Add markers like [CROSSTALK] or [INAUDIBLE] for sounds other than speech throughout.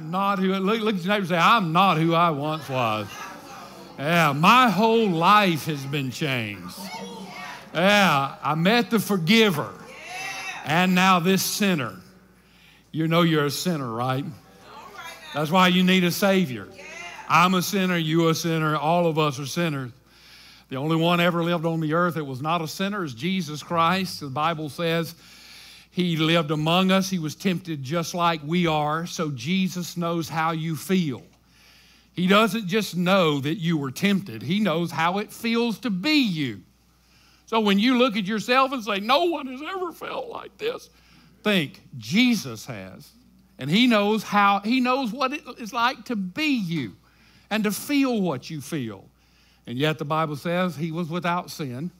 I'm not who, look, look at your neighbor and say, I'm not who I once was. Yeah, my whole life has been changed. Yeah, I met the forgiver and now this sinner. You know you're a sinner, right? That's why you need a Savior. I'm a sinner, you a sinner, all of us are sinners. The only one ever lived on the earth that was not a sinner is Jesus Christ. The Bible says he lived among us. He was tempted just like we are, so Jesus knows how you feel. He doesn't just know that you were tempted, He knows how it feels to be you. So when you look at yourself and say, No one has ever felt like this, think, Jesus has. And He knows how, He knows what it is like to be you and to feel what you feel. And yet the Bible says He was without sin.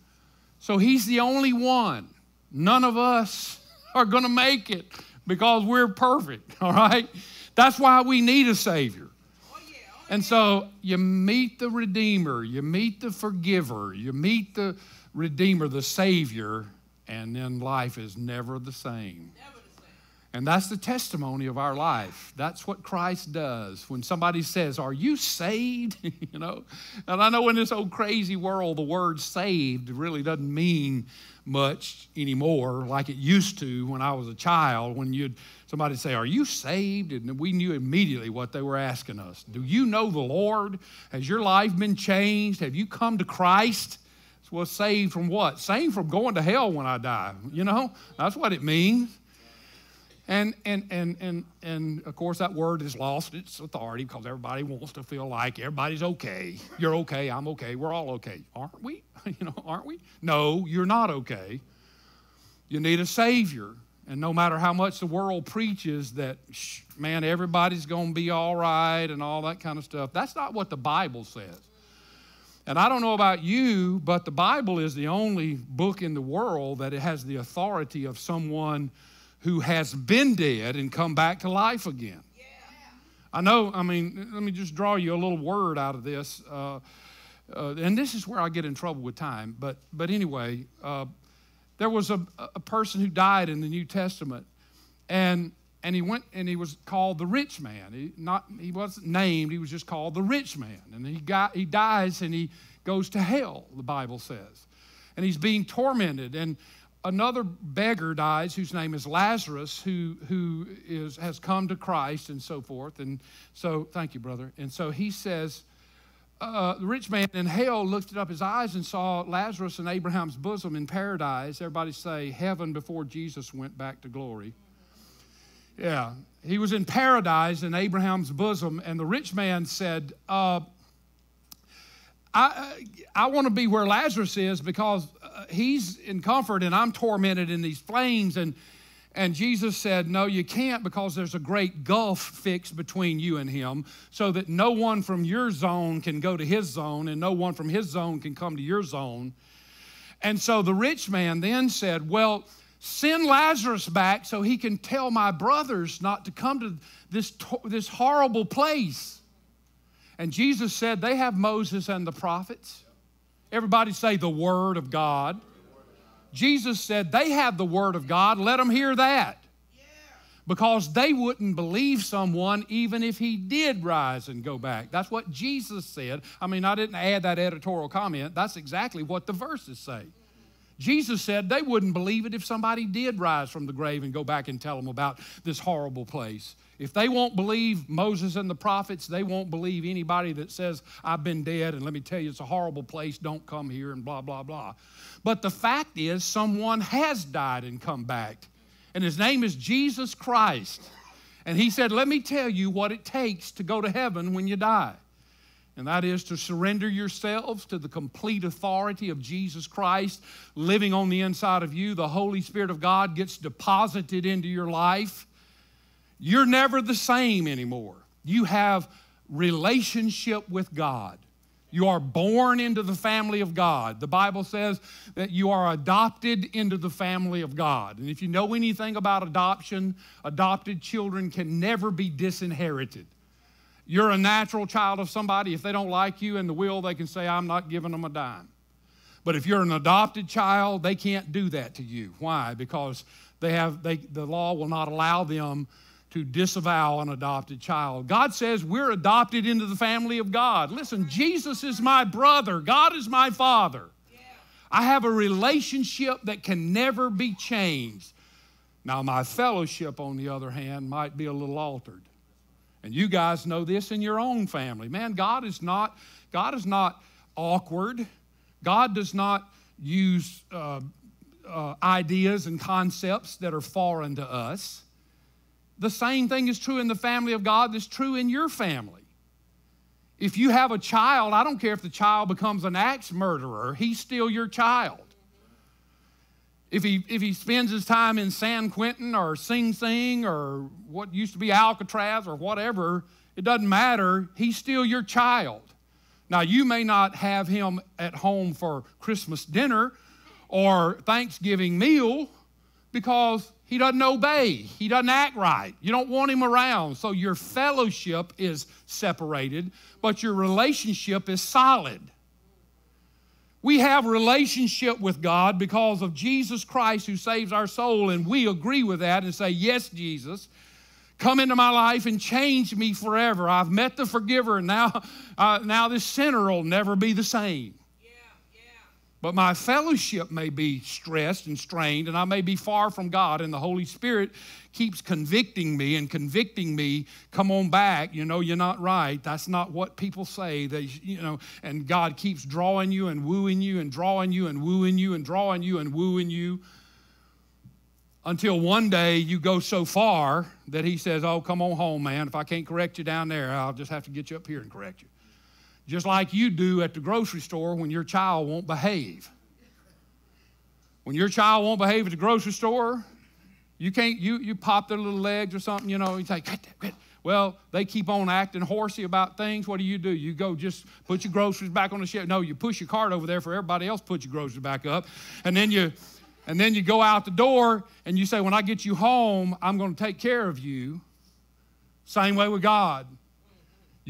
So He's the only one. None of us are going to make it because we're perfect, [LAUGHS] all right? That's why we need a Savior. And so you meet the Redeemer, you meet the Forgiver, you meet the Redeemer, the Savior, and then life is never the same. And that's the testimony of our life. That's what Christ does. When somebody says, Are you saved? [LAUGHS] you know, and I know in this old crazy world, the word saved really doesn't mean much anymore like it used to when I was a child. When you'd somebody say, Are you saved? And we knew immediately what they were asking us. Do you know the Lord? Has your life been changed? Have you come to Christ? Well, saved from what? Saved from going to hell when I die. You know, that's what it means. And, and, and, and, and of course, that word has lost its authority because everybody wants to feel like everybody's okay. You're okay, I'm okay, we're all okay. Aren't we? [LAUGHS] You know, aren't we? No, you're not okay. You need a Savior. And no matter how much the world preaches that, shh, man, everybody's going to be all right and all that kind of stuff, that's not what the Bible says. And I don't know about you, but the Bible is the only book in the world that it has the authority of someone who has been dead and come back to life again. Yeah. I know, I mean, let me just draw you a little word out of this. Uh, uh, and this is where I get in trouble with time. But, but anyway, uh, there was a, a person who died in the New Testament, and, and he went and he was called the rich man. He, not, he wasn't named, he was just called the rich man. And he, got, he dies and he goes to hell, the Bible says. And he's being tormented. And another beggar dies whose name is Lazarus, who, who is, has come to Christ and so forth. And so, thank you, brother. And so he says, uh, the rich man in hell lifted up his eyes and saw Lazarus in Abraham's bosom in paradise. Everybody say, heaven before Jesus went back to glory. Yeah, he was in paradise in Abraham's bosom, and the rich man said, uh, I, I want to be where Lazarus is because uh, he's in comfort and I'm tormented in these flames. And, and Jesus said, No, you can't because there's a great gulf fixed between you and him so that no one from your zone can go to his zone and no one from his zone can come to your zone. And so the rich man then said, Well, send Lazarus back so he can tell my brothers not to come to this, this horrible place. And Jesus said, They have Moses and the prophets. Everybody say the Word of God. Jesus said, They have the Word of God. Let them hear that. Because they wouldn't believe someone even if he did rise and go back. That's what Jesus said. I mean, I didn't add that editorial comment. That's exactly what the verses say. Jesus said they wouldn't believe it if somebody did rise from the grave and go back and tell them about this horrible place. If they won't believe Moses and the prophets, they won't believe anybody that says, I've been dead and let me tell you, it's a horrible place, don't come here and blah, blah, blah. But the fact is, someone has died and come back, and his name is Jesus Christ. And he said, Let me tell you what it takes to go to heaven when you die. And that is to surrender yourselves to the complete authority of Jesus Christ living on the inside of you. The Holy Spirit of God gets deposited into your life you're never the same anymore. You have relationship with God. You are born into the family of God. The Bible says that you are adopted into the family of God. And if you know anything about adoption, adopted children can never be disinherited. You're a natural child of somebody. If they don't like you in the will, they can say, I'm not giving them a dime. But if you're an adopted child, they can't do that to you. Why? Because they have, they, the law will not allow them to disavow an adopted child. God says we're adopted into the family of God. Listen, Jesus is my brother, God is my father. I have a relationship that can never be changed. Now, my fellowship, on the other hand, might be a little altered. And you guys know this in your own family. Man, God is not, God is not awkward. God does not use uh, uh, ideas and concepts that are foreign to us. The same thing is true in the family of God that's true in your family. If you have a child, I don't care if the child becomes an axe murderer, he's still your child. If he, if he spends his time in San Quentin or Sing Sing or what used to be Alcatraz or whatever, it doesn't matter. He's still your child. Now, you may not have him at home for Christmas dinner or Thanksgiving meal because he doesn't obey, he doesn't act right. You don't want him around. So your fellowship is separated, but your relationship is solid. We have relationship with God because of Jesus Christ who saves our soul, and we agree with that and say, Yes, Jesus, come into my life and change me forever. I've met the forgiver, and now, uh, now this sinner will never be the same. But my fellowship may be stressed and strained, and I may be far from God, and the Holy Spirit keeps convicting me and convicting me. Come on back. You know, you're not right. That's not what people say. They, you know, and God keeps drawing you and wooing you and drawing you and wooing you and drawing you and wooing you until one day you go so far that He says, Oh, come on home, man. If I can't correct you down there, I'll just have to get you up here and correct you just like you do at the grocery store when your child won't behave. When your child won't behave at the grocery store, you can't, you, you pop their little legs or something, you know, you say, get that, well, they keep on acting horsey about things. What do you do? You go just put your groceries back on the shelf. No, you push your cart over there for everybody else put your groceries back up. And then you and then you go out the door and you say, When I get you home, I'm going to take care of you. Same way with God.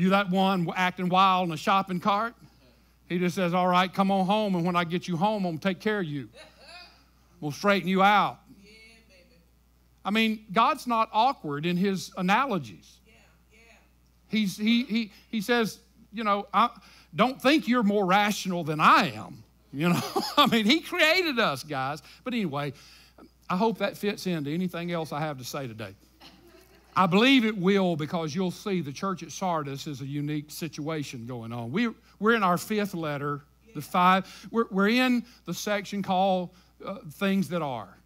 You that one acting wild in a shopping cart? He just says, All right, come on home, and when I get you home, I'm going to take care of you. We'll straighten you out. I mean, God's not awkward in his analogies. He's, he, he, he says, You know, I, don't think you're more rational than I am. You know, [LAUGHS] I mean, he created us, guys. But anyway, I hope that fits into anything else I have to say today. I believe it will because you'll see the church at Sardis is a unique situation going on. We, we're in our fifth letter, the five. We're, we're in the section called uh, Things That Are.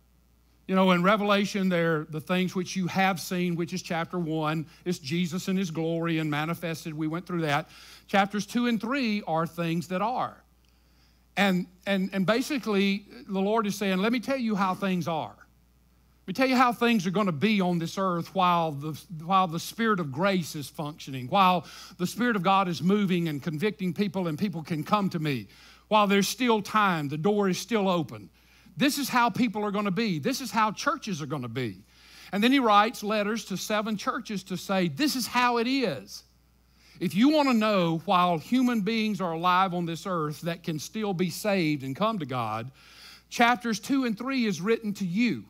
You know, in Revelation, there the things which you have seen, which is chapter one, is Jesus and his glory and manifested. We went through that. Chapters two and three are things that are. And, and, and basically, the Lord is saying, let me tell you how things are. Let me tell you how things are going to be on this earth while the, while the Spirit of grace is functioning, while the Spirit of God is moving and convicting people, and people can come to me. While there's still time, the door is still open. This is how people are going to be. This is how churches are going to be. And then he writes letters to seven churches to say, This is how it is. If you want to know while human beings are alive on this earth that can still be saved and come to God, chapters two and three is written to you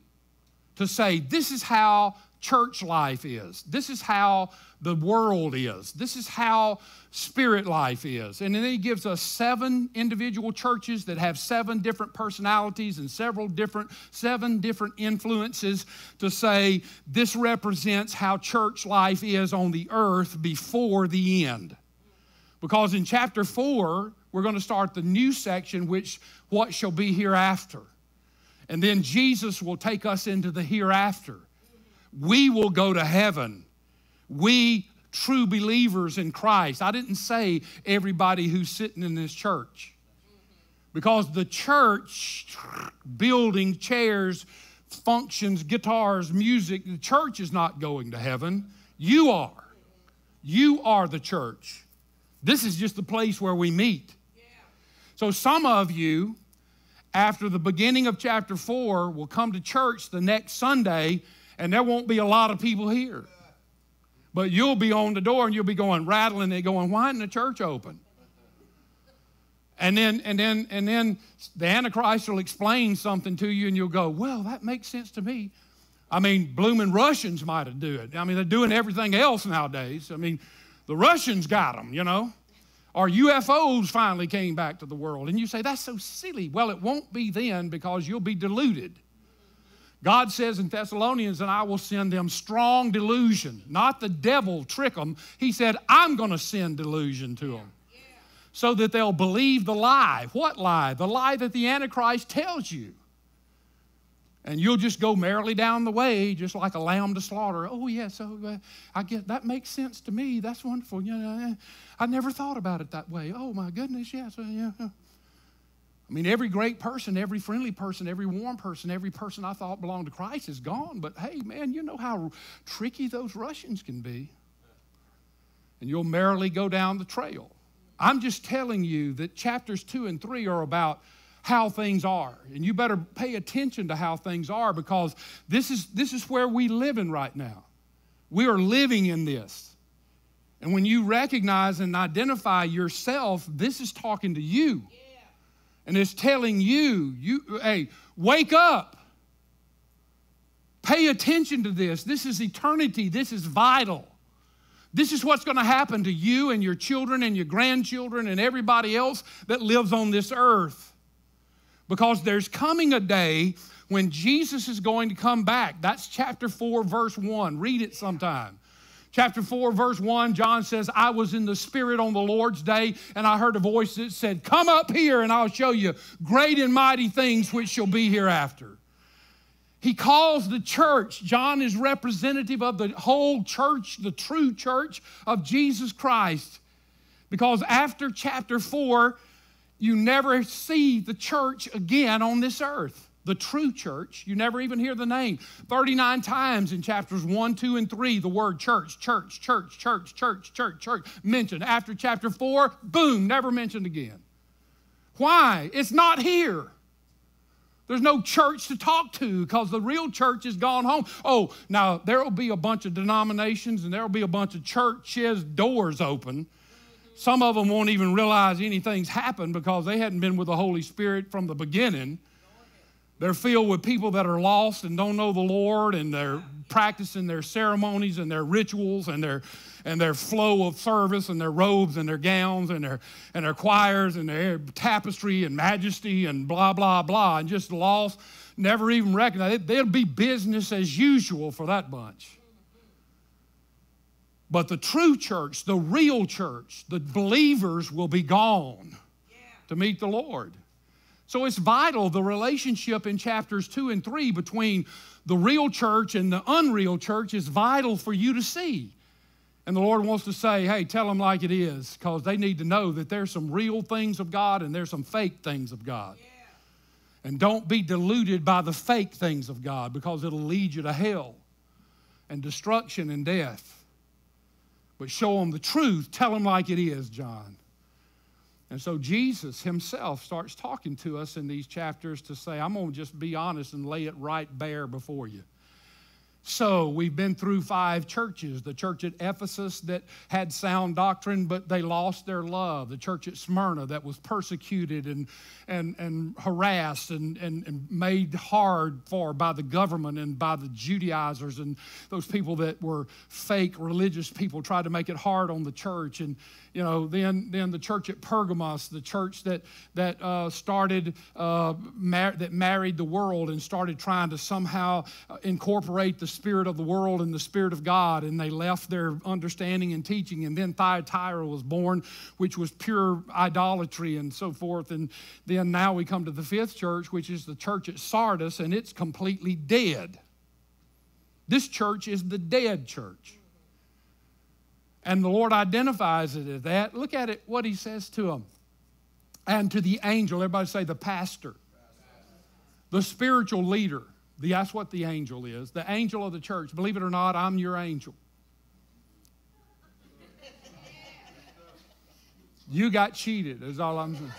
to say, this is how church life is. This is how the world is. This is how spirit life is. And then he gives us seven individual churches that have seven different personalities and several different seven different influences to say this represents how church life is on the earth before the end. Because in chapter 4, we're going to start the new section which what shall be hereafter. And then Jesus will take us into the hereafter. We will go to heaven. We, true believers in Christ. I didn't say everybody who's sitting in this church. Because the church, building, chairs, functions, guitars, music, the church is not going to heaven. You are. You are the church. This is just the place where we meet. So some of you after the beginning of chapter 4 will come to church the next Sunday, and there won't be a lot of people here. But you'll be on the door and you'll be going rattling and going, Why isn't the church open? And then, and then, and then the Antichrist will explain something to you, and you'll go, Well, that makes sense to me. I mean, blooming Russians might have do it. I mean, they're doing everything else nowadays. I mean, the Russians got them, you know. Or UFOs finally came back to the world. And you say, that's so silly. Well, it won't be then because you'll be deluded. God says in Thessalonians, and I will send them strong delusion, not the devil trick them. He said, I'm going to send delusion to them so that they'll believe the lie. What lie? The lie that the Antichrist tells you. And you'll just go merrily down the way, just like a lamb to slaughter. Oh, yeah, so uh, I get that makes sense to me. That's wonderful. You know, I never thought about it that way. Oh, my goodness, yes. Yeah. I mean, every great person, every friendly person, every warm person, every person I thought belonged to Christ is gone. But hey, man, you know how tricky those Russians can be. And you'll merrily go down the trail. I'm just telling you that chapters two and three are about how things are. And you better pay attention to how things are because this is, this is where we live in right now. We are living in this. And when you recognize and identify yourself, this is talking to you. Yeah. And it's telling you, you, hey, wake up. Pay attention to this. This is eternity. This is vital. This is what's going to happen to you and your children and your grandchildren and everybody else that lives on this earth. Because there's coming a day when Jesus is going to come back. That's chapter 4, verse 1. Read it sometime. Chapter 4, verse 1, John says, I was in the Spirit on the Lord's day, and I heard a voice that said, Come up here, and I'll show you great and mighty things which shall be hereafter. He calls the church, John is representative of the whole church, the true church of Jesus Christ. Because after chapter 4, you never see the church again on this earth. The true church, you never even hear the name. 39 times in chapters 1, 2, and 3, the word church, church, church, church, church, church, church mentioned. After chapter 4, boom, never mentioned again. Why? It's not here. There's no church to talk to because the real church is gone home. Oh, now there will be a bunch of denominations and there will be a bunch of churches, doors open some of them won't even realize anything's happened because they hadn't been with the Holy Spirit from the beginning. They're filled with people that are lost and don't know the Lord, and they're practicing their ceremonies and their rituals and their and their flow of service and their robes and their gowns and their and their choirs and their tapestry and majesty and blah blah blah and just lost, never even recognize it. They'll be business as usual for that bunch. But the true church, the real church, the believers will be gone yeah. to meet the Lord. So it's vital the relationship in chapters two and three between the real church and the unreal church is vital for you to see. And the Lord wants to say, hey, tell them like it is, because they need to know that there's some real things of God and there's some fake things of God. Yeah. And don't be deluded by the fake things of God, because it'll lead you to hell and destruction and death but show them the truth. Tell them like it is, John. And so Jesus himself starts talking to us in these chapters to say, I'm going to just be honest and lay it right bare before you. So we've been through five churches the church at Ephesus that had sound doctrine, but they lost their love. The church at Smyrna that was persecuted and, and, and harassed and, and, and made hard for by the government and by the Judaizers and those people that were fake religious people tried to make it hard on the church. And you know, then, then the church at Pergamos, the church that, that uh, started, uh, mar- that married the world and started trying to somehow uh, incorporate the spirit of the world and the spirit of God, and they left their understanding and teaching. And then Thyatira was born, which was pure idolatry and so forth. And then now we come to the fifth church, which is the church at Sardis, and it's completely dead. This church is the dead church. And the Lord identifies it as that. Look at it, what he says to them. And to the angel, everybody say the pastor, the spiritual leader. That's what the angel is, the angel of the church. Believe it or not, I'm your angel. You got cheated, is all I'm saying.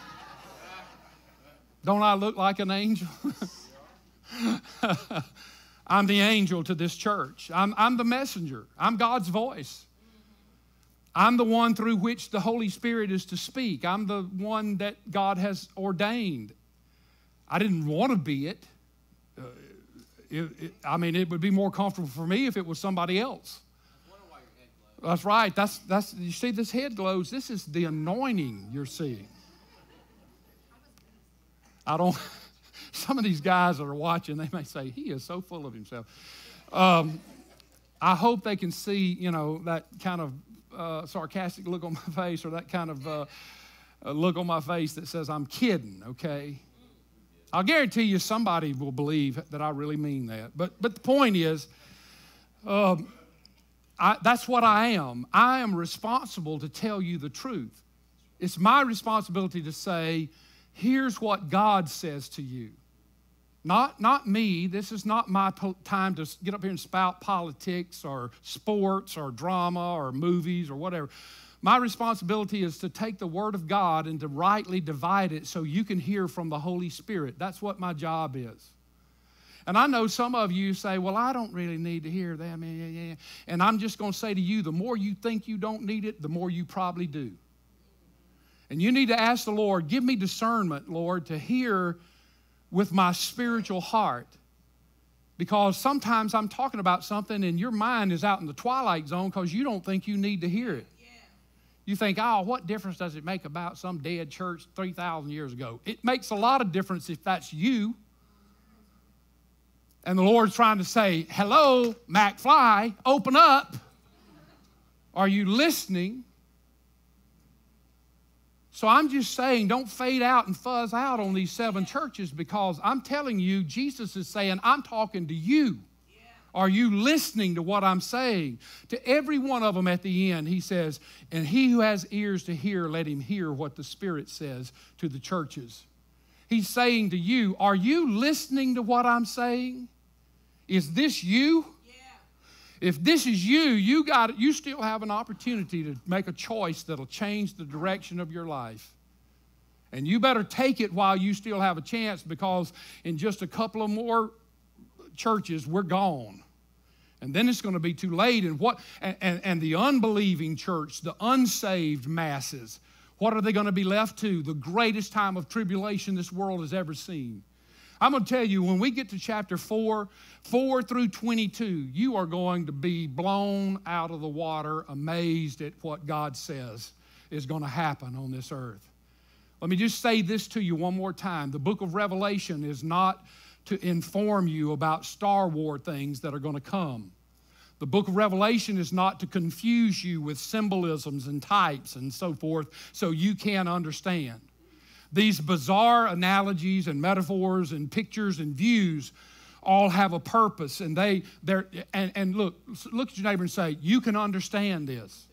Don't I look like an angel? [LAUGHS] I'm the angel to this church. I'm, I'm the messenger. I'm God's voice. I'm the one through which the Holy Spirit is to speak. I'm the one that God has ordained. I didn't want to be it. Uh, it, it, I mean, it would be more comfortable for me if it was somebody else. That's right. That's, that's, you see this head glows. This is the anointing you're seeing. I don't, [LAUGHS] some of these guys that are watching, they may say, he is so full of himself. Um, I hope they can see, you know, that kind of uh, sarcastic look on my [LAUGHS] face or that kind of uh, look on my face that says, I'm kidding, okay? I'll guarantee you somebody will believe that I really mean that. But, but the point is, um, I, that's what I am. I am responsible to tell you the truth. It's my responsibility to say, here's what God says to you. Not, not me. This is not my time to get up here and spout politics or sports or drama or movies or whatever. My responsibility is to take the Word of God and to rightly divide it so you can hear from the Holy Spirit. That's what my job is. And I know some of you say, well, I don't really need to hear that. And I'm just going to say to you, the more you think you don't need it, the more you probably do. And you need to ask the Lord, give me discernment, Lord, to hear with my spiritual heart. Because sometimes I'm talking about something and your mind is out in the twilight zone because you don't think you need to hear it. You think, oh, what difference does it make about some dead church 3,000 years ago? It makes a lot of difference if that's you. And the Lord's trying to say, hello, McFly, open up. Are you listening? So I'm just saying, don't fade out and fuzz out on these seven churches because I'm telling you, Jesus is saying, I'm talking to you. Are you listening to what I'm saying? To every one of them at the end, he says, And he who has ears to hear, let him hear what the Spirit says to the churches. He's saying to you, Are you listening to what I'm saying? Is this you? If this is you, you got you still have an opportunity to make a choice that'll change the direction of your life. And you better take it while you still have a chance because in just a couple of more churches we're gone. And then it's going to be too late. And what and, and, and the unbelieving church, the unsaved masses, what are they going to be left to? The greatest time of tribulation this world has ever seen. I'm going to tell you, when we get to chapter 4, 4 through 22, you are going to be blown out of the water, amazed at what God says is going to happen on this earth. Let me just say this to you one more time. The book of Revelation is not to inform you about Star Wars things that are going to come. The book of Revelation is not to confuse you with symbolisms and types and so forth so you can't understand. These bizarre analogies and metaphors and pictures and views all have a purpose and they they're and, and look look at your neighbor and say you can understand this.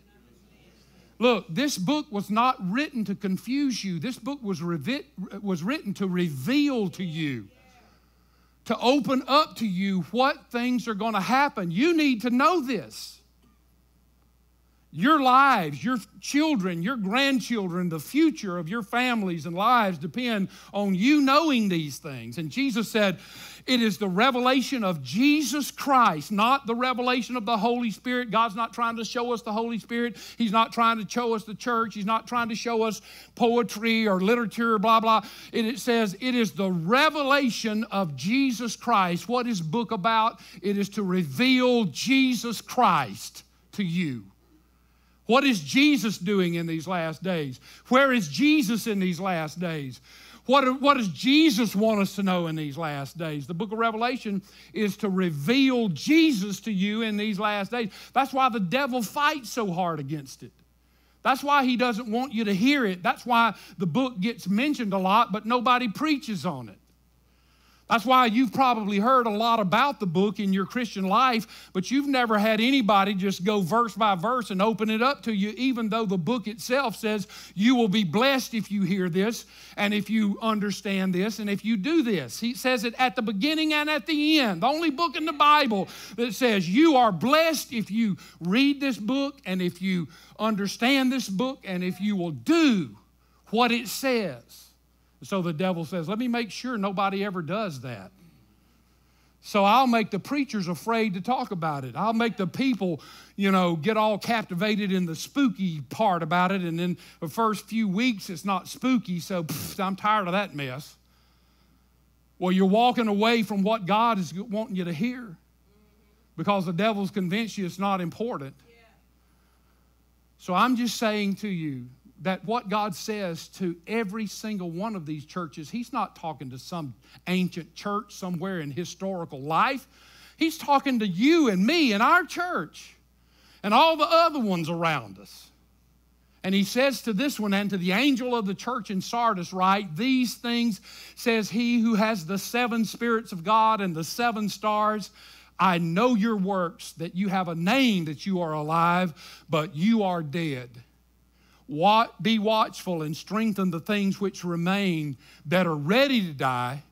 Look this book was not written to confuse you. This book was, was written to reveal to you to open up to you what things are going to happen. You need to know this your lives, your children, your grandchildren, the future of your families and lives depend on you knowing these things. And Jesus said, it is the revelation of Jesus Christ, not the revelation of the Holy Spirit. God's not trying to show us the Holy Spirit. He's not trying to show us the church. He's not trying to show us poetry or literature, blah, blah. it says it is the revelation of Jesus Christ. What is book about? It is to reveal Jesus Christ to you. What is Jesus doing in these last days? Where is Jesus in these last days? What, what does Jesus want us to know in these last days? The book of Revelation is to reveal Jesus to you in these last days. That's why the devil fights so hard against it. That's why he doesn't want you to hear it. That's why the book gets mentioned a lot, but nobody preaches on it. That's why you've probably heard a lot about the book in your Christian life, but you've never had anybody just go verse by verse and open it up to you, even though the book itself says you will be blessed if you hear this and if you understand this and if you do this. He says it at the beginning and at the end. The only book in the Bible that says you are blessed if you read this book and if you understand this book and if you will do what it says. So the devil says, Let me make sure nobody ever does that. So I'll make the preachers afraid to talk about it. I'll make the people, you know, get all captivated in the spooky part about it. And then the first few weeks, it's not spooky, so pff, I'm tired of that mess. Well, you're walking away from what God is wanting you to hear because the devil's convinced you it's not important. So I'm just saying to you that what God says to every single one of these churches, He's not talking to some ancient church somewhere in historical life. He's talking to you and me and our church and all the other ones around us. And he says to this one and to the angel of the church in Sardis, right? These things says he who has the seven spirits of God and the seven stars. I know your works, that you have a name that you are alive, but you are dead. Be watchful and strengthen the things which remain that are ready to die,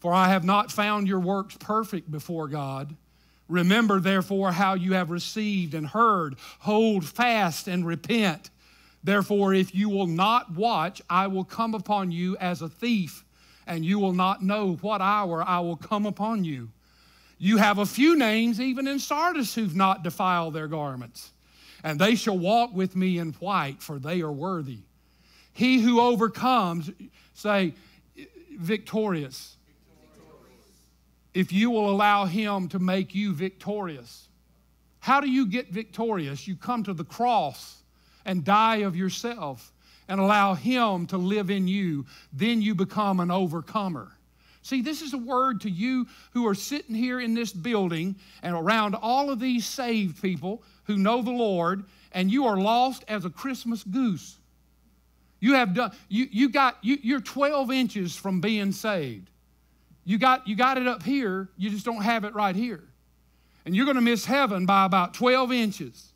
for I have not found your works perfect before God. Remember, therefore, how you have received and heard. Hold fast and repent. Therefore, if you will not watch, I will come upon you as a thief, and you will not know what hour I will come upon you. You have a few names, even in Sardis, who've not defiled their garments. And they shall walk with me in white, for they are worthy. He who overcomes, say, victorious. If you will allow him to make you victorious. How do you get victorious? You come to the cross and die of yourself and allow him to live in you. Then you become an overcomer. See, this is a word to you who are sitting here in this building and around all of these saved people who know the Lord, and you are lost as a Christmas goose. You have done, you, you got, you, you're 12 inches from being saved. You got, you got it up here, you just don't have it right here. And you're going to miss heaven by about 12 inches.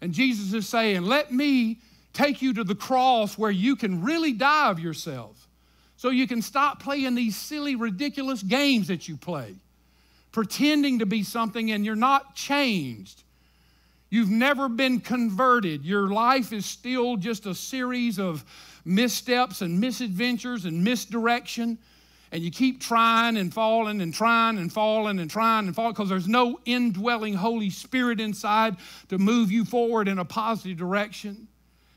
And Jesus is saying, Let me take you to the cross where you can really die of yourself so you can stop playing these silly, ridiculous games that you play, pretending to be something and you're not changed. You've never been converted. Your life is still just a series of missteps and misadventures and misdirection. And you keep trying and falling and trying and falling and trying and falling because there's no indwelling Holy Spirit inside to move you forward in a positive direction.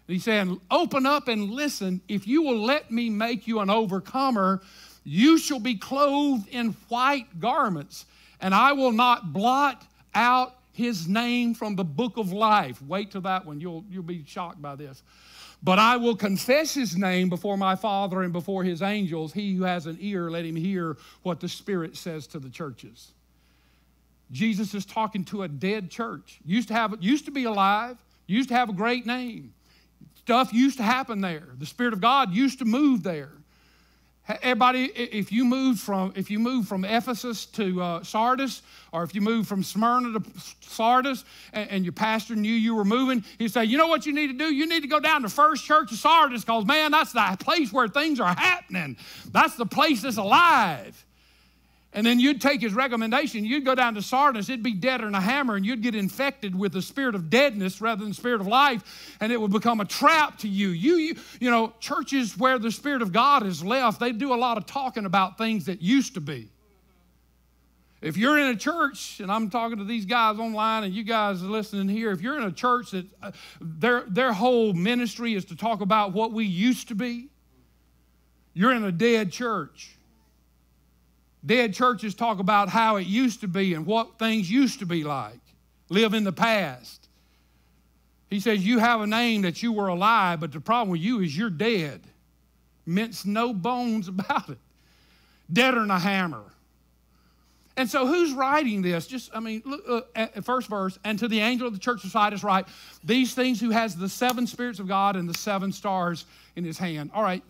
He's saying, Open up and listen. If you will let me make you an overcomer, you shall be clothed in white garments, and I will not blot out his name from the book of life. Wait till that one. You'll, you'll be shocked by this. But I will confess his name before my Father and before his angels. He who has an ear, let him hear what the Spirit says to the churches. Jesus is talking to a dead church. Used to have used to be alive, used to have a great name. Stuff used to happen there. The Spirit of God used to move there. Everybody, if you move from if you move from Ephesus to uh, Sardis, or if you move from Smyrna to Sardis, and, and, your pastor knew you were moving, he'd say, "You know what you need to do? You need to go down to First Church of Sardis, because man, that's the place where things are happening. That's the place that's alive." And then you'd take his recommendation, you'd go down to Sardis, it'd be deader than a hammer, and you'd get infected with the spirit of deadness rather than the spirit of life, and it would become a trap to you. You, you, you know, churches where the Spirit of God is left, they do a lot of talking about things that used to be. If you're in a church, and I'm talking to these guys online and you guys are listening here, if you're in a church that uh, their, their whole ministry is to talk about what we used to be, you're in a dead church. Dead churches talk about how it used to be and what things used to be like, live in the past. He says, You have a name that you were alive, but the problem with you is you're dead. Mince no bones about it. Deader than a hammer. And so, who's writing this? Just, I mean, look, uh, at first verse, and to the angel of the church of Sardis write, these things who has the seven spirits of God and the seven stars in his hand. All right,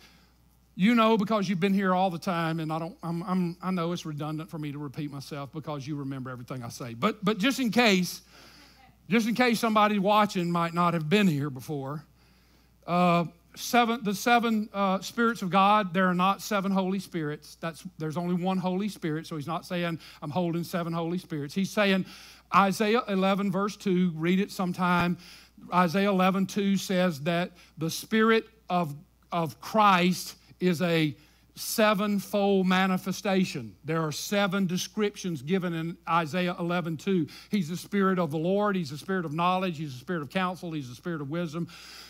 you know because you've been here all the time, and I don't. I'm, I'm, i know it's redundant for me to repeat myself because you remember everything I say. But but just in case, just in case somebody watching might not have been here before, uh, seven the seven uh, spirits of God. There are not seven Holy Spirits. That's there's only one Holy Spirit. So he's not saying I'm holding seven Holy Spirits. He's saying Isaiah 11 verse 2. Read it sometime. Isaiah 11 2 says that the Spirit of of Christ is a sevenfold manifestation. There are seven descriptions given in Isaiah 11 2. He's the Spirit of the Lord, He's the Spirit of knowledge, He's the Spirit of counsel, He's the Spirit of wisdom,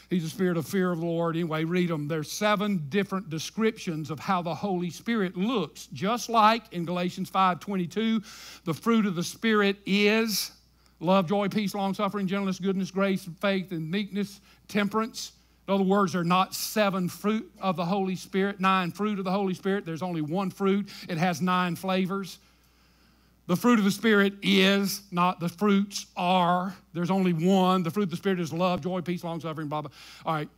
He's the Spirit of fear of the Lord. Anyway, read them. There's seven different descriptions of how the Holy Spirit looks, just like in Galatians 5 22, the fruit of the Spirit is love, joy, peace, long suffering, gentleness, goodness, grace, faith, and meekness, temperance. In other words, there are not seven fruit of the Holy Spirit, nine fruit of the Holy Spirit. There's only one fruit, it has nine flavors. The fruit of the Spirit is, not the fruits are. There's only one. The fruit of the Spirit is love, joy, peace, long suffering, blah, blah. All right.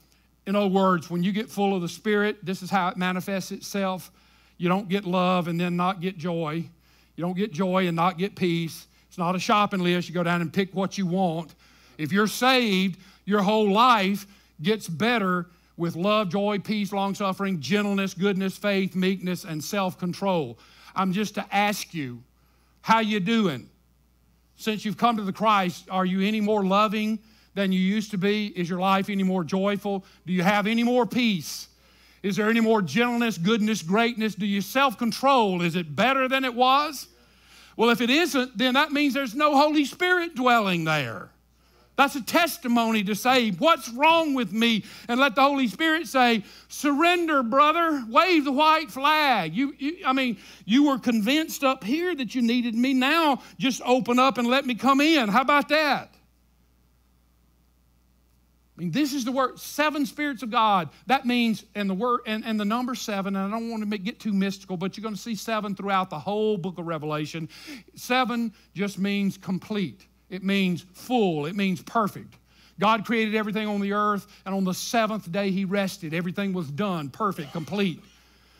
In other words, when you get full of the Spirit, this is how it manifests itself. You don't get love and then not get joy. You don't get joy and not get peace. It's not a shopping list. You go down and pick what you want. If you're saved, your whole life, gets better with love, joy, peace, long suffering, gentleness, goodness, faith, meekness, and self control. I'm just to ask you, how you doing? Since you've come to the Christ, are you any more loving than you used to be? Is your life any more joyful? Do you have any more peace? Is there any more gentleness, goodness, greatness? Do you self control? Is it better than it was? Well, if it isn't, then that means there's no Holy Spirit dwelling there. That's a testimony to say, What's wrong with me? And let the Holy Spirit say, Surrender, brother. Wave the white flag. You, you, I mean, you were convinced up here that you needed me. Now just open up and let me come in. How about that? I mean, this is the word seven spirits of God. That means, and the word and, and the number seven, and I don't want to make, get too mystical, but you're going to see seven throughout the whole book of Revelation. Seven just means complete. It means full, it means perfect. God created everything on the earth, and on the seventh day, He rested. Everything was done, perfect, complete.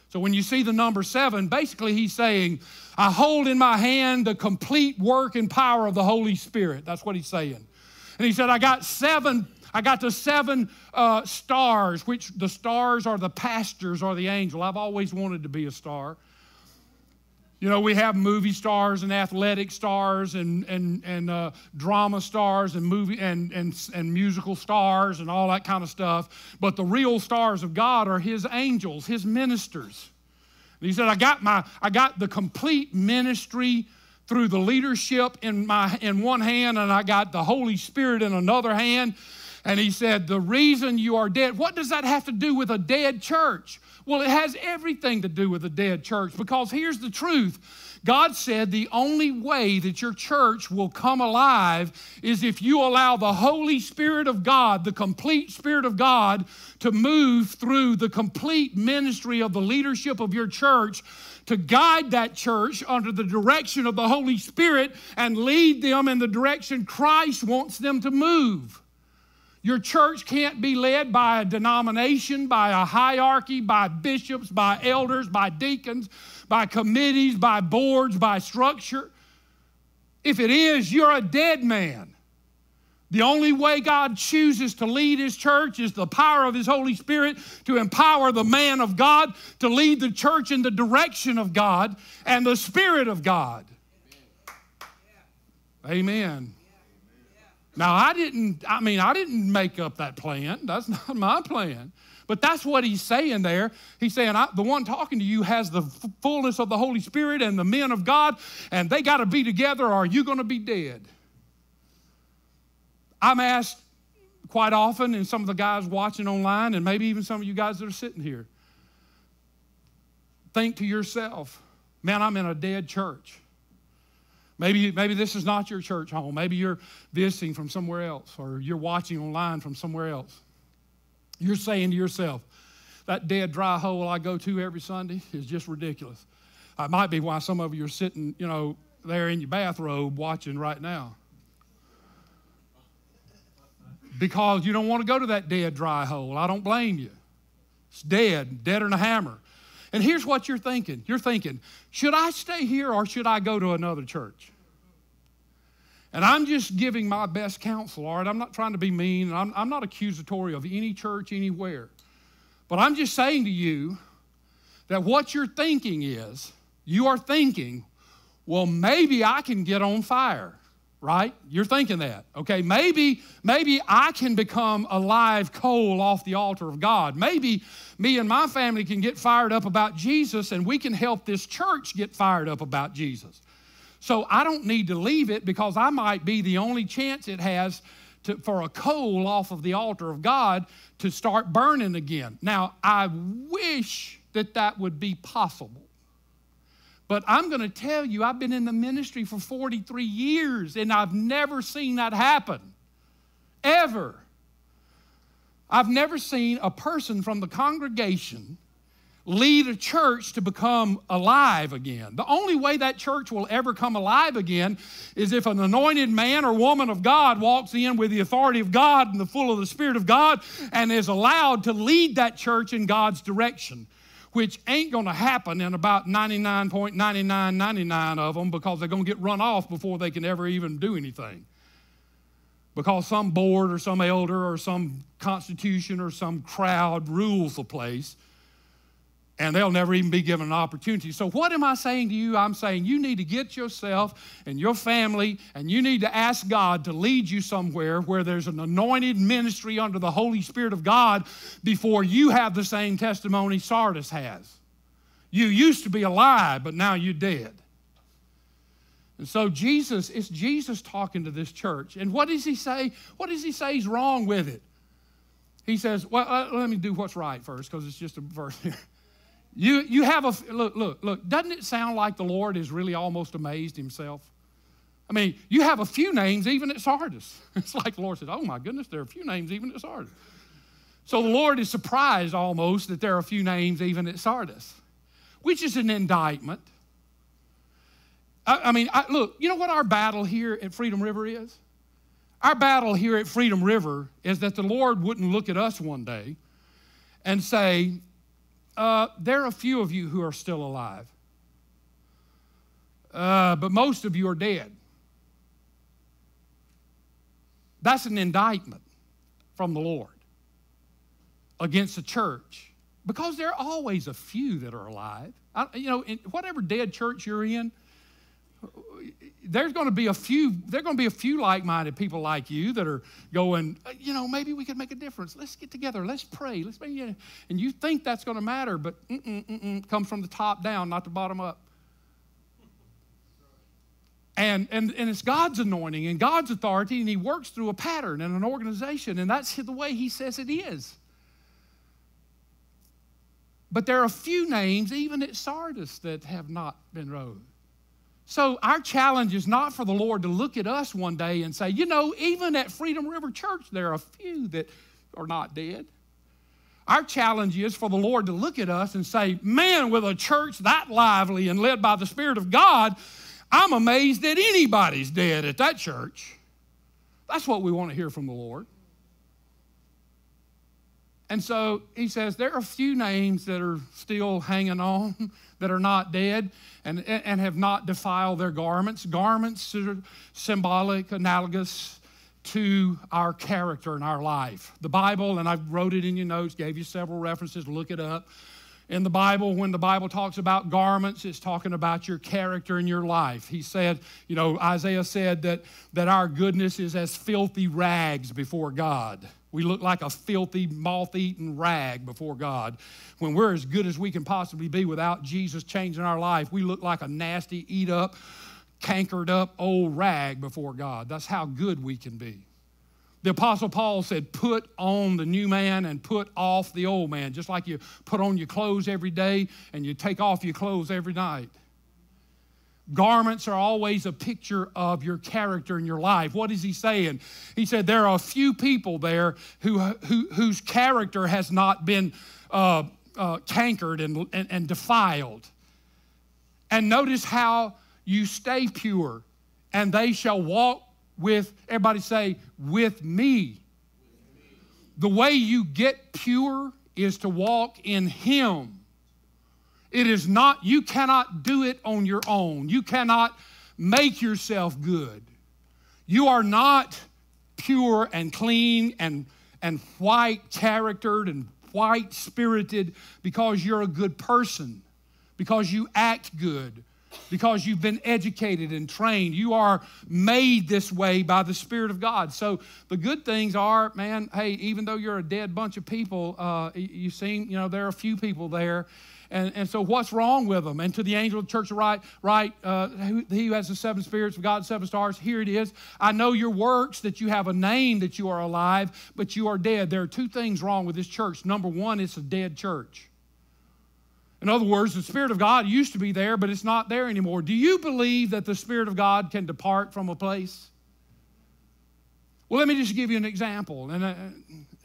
So when you see the number seven, basically He's saying, I hold in my hand the complete work and power of the Holy Spirit. That's what He's saying. And He said, I got seven. I got the seven uh, stars, which the stars are the pastors or the angel. I've always wanted to be a star. You know, we have movie stars and athletic stars and, and, and uh, drama stars and movie and, and, and musical stars and all that kind of stuff. But the real stars of God are his angels, his ministers. And he said, I got my I got the complete ministry through the leadership in my in one hand, and I got the Holy Spirit in another hand. And he said, The reason you are dead, what does that have to do with a dead church? Well, it has everything to do with a dead church because here's the truth. God said the only way that your church will come alive is if you allow the Holy Spirit of God, the complete Spirit of God, to move through the complete ministry of the leadership of your church to guide that church under the direction of the Holy Spirit and lead them in the direction Christ wants them to move. Your church can't be led by a denomination, by a hierarchy, by bishops, by elders, by deacons, by committees, by boards, by structure. If it is, you're a dead man. The only way God chooses to lead His church is the power of His Holy Spirit to empower the man of God to lead the church in the direction of God and the Spirit of God. Amen. Now, I didn't, I mean, I didn't make up that plan. That's [LAUGHS] not my plan. But that's what he's saying there. He's saying, the one talking to you has the fullness of the Holy Spirit and the men of God, and they got to be together, or you're you going to be dead? I'm asked quite often, and some of the guys watching online, and maybe even some of you guys that are sitting here, think to yourself, man, I'm in a dead church. Maybe, maybe this is not your church home. Maybe you're visiting from somewhere else or you're watching online from somewhere else. You're saying to yourself, that dead dry hole I go to every Sunday is just ridiculous. That might be why some of you are sitting, you know, there in your bathrobe watching right now. Because you don't want to go to that dead dry hole. I don't blame you. It's dead, deader than a hammer. And here's what you're thinking you're thinking, should I stay here or should I go to another church? And I'm just giving my best counsel, all right? I'm not trying to be mean, and I'm, I'm not accusatory of any church anywhere. But I'm just saying to you that what you're thinking is, you are thinking, well, maybe I can get on fire, right? You're thinking that. Okay, maybe maybe I can become a live coal off the altar of God. Maybe me and my family can get fired up about Jesus and we can help this church get fired up about Jesus. So I don't need to leave it because I might be the only chance it has to, for a coal off of the altar of God to start burning again. Now, I wish that that would be possible. But I'm going to tell you, I've been in the ministry for 43 years and I've never seen that happen. Ever. I've never seen a person from the congregation lead a church to become alive again. The only way that church will ever come alive again is if an anointed man or woman of God walks in with the authority of God and the full of the Spirit of God and is allowed to lead that church in God's direction which ain't going to happen in about 99.9999 of them because they're going to get run off before they can ever even do anything. Because some board or some elder or some constitution or some crowd rules the place and they'll never even be given an opportunity. So, what am I saying to you? I'm saying you need to get yourself and your family, and you need to ask God to lead you somewhere where there's an anointed ministry under the Holy Spirit of God before you have the same testimony Sardis has. You used to be alive, but now you're dead. And so, Jesus, it's Jesus talking to this church. And what does he say? What does he say is wrong with it? He says, Well, uh, let me do what's right first, because it's just a verse here. You, you have a, look, look, look, doesn't it sound like the Lord is really almost amazed himself? I mean, you have a few names even at Sardis. [LAUGHS] It's like the Lord said, oh my goodness, there are a few names even at Sardis. So the Lord is surprised almost that there are a few names even at Sardis, which is an indictment. I, I mean, I, look, you know what our battle here at Freedom River is? Our battle here at Freedom River is that the Lord wouldn't look at us one day and say, uh, there are a few of you who are still alive, uh, but most of you are dead. That's an indictment from the Lord against the church because there are always a few that are alive. I, you know, in whatever dead church you're in, there's going to be a few there are going to be a few like-minded people like you that are going uh, you know maybe we could make a difference let's get together let's pray let's and you think that's going to matter but mm-mm, mm-mm, comes from the top down not the bottom up and, and, and it's God's anointing and God's authority, and He works through a pattern and an organization, and that's the way He says it is. But there are a few names, even at Sardis, that have not been wrote. So, our challenge is not for the Lord to look at us one day and say, you know, even at Freedom River Church, there are a few that are not dead. Our challenge is for the Lord to look at us and say, man, with a church that lively and led by the Spirit of God, I'm amazed that anybody's dead at that church. That's what we want to hear from the Lord. And so he says there are a few names that are still hanging on, that are not dead, and, and have not defiled their garments. Garments are symbolic, analogous to our character and our life. The Bible, and I wrote it in your notes, gave you several references, look it up. In the Bible, when the Bible talks about garments, it's talking about your character and your life. He said, you know, Isaiah said that, that our goodness is as filthy rags before God. We look like a filthy, moth eaten rag before God. When we're as good as we can possibly be without Jesus changing our life, we look like a nasty, eat up, cankered up old rag before God. That's how good we can be. The Apostle Paul said, Put on the new man and put off the old man, just like you put on your clothes every day and you take off your clothes every night. Garments are always a picture of your character in your life. What is he saying? He said there are a few people there who, who whose character has not been uh, uh, cankered and, and, and defiled. And notice how you stay pure, and they shall walk with, everybody say, with me. The way you get pure is to walk in Him. It is not, you cannot do it on your own. You cannot make yourself good. You are not pure and clean and, and white charactered and white spirited because you're a good person, because you act good, because you've been educated and trained. You are made this way by the Spirit of God. So the good things are, man, hey, even though you're a dead bunch of people, uh, you seem, you know, there are a few people there. And, and so what's wrong with them? And to the angel of the church right, right uh, he who has the seven spirits of God, seven stars, here it is. I know your works, that you have a name, that you are alive, but you are dead. There are two things wrong with this church. Number one, it's a dead church. In other words, the Spirit of God used to be there, but it's not there anymore. Do you believe that the Spirit of God can depart from a place? Well, let me just give you an example, and uh,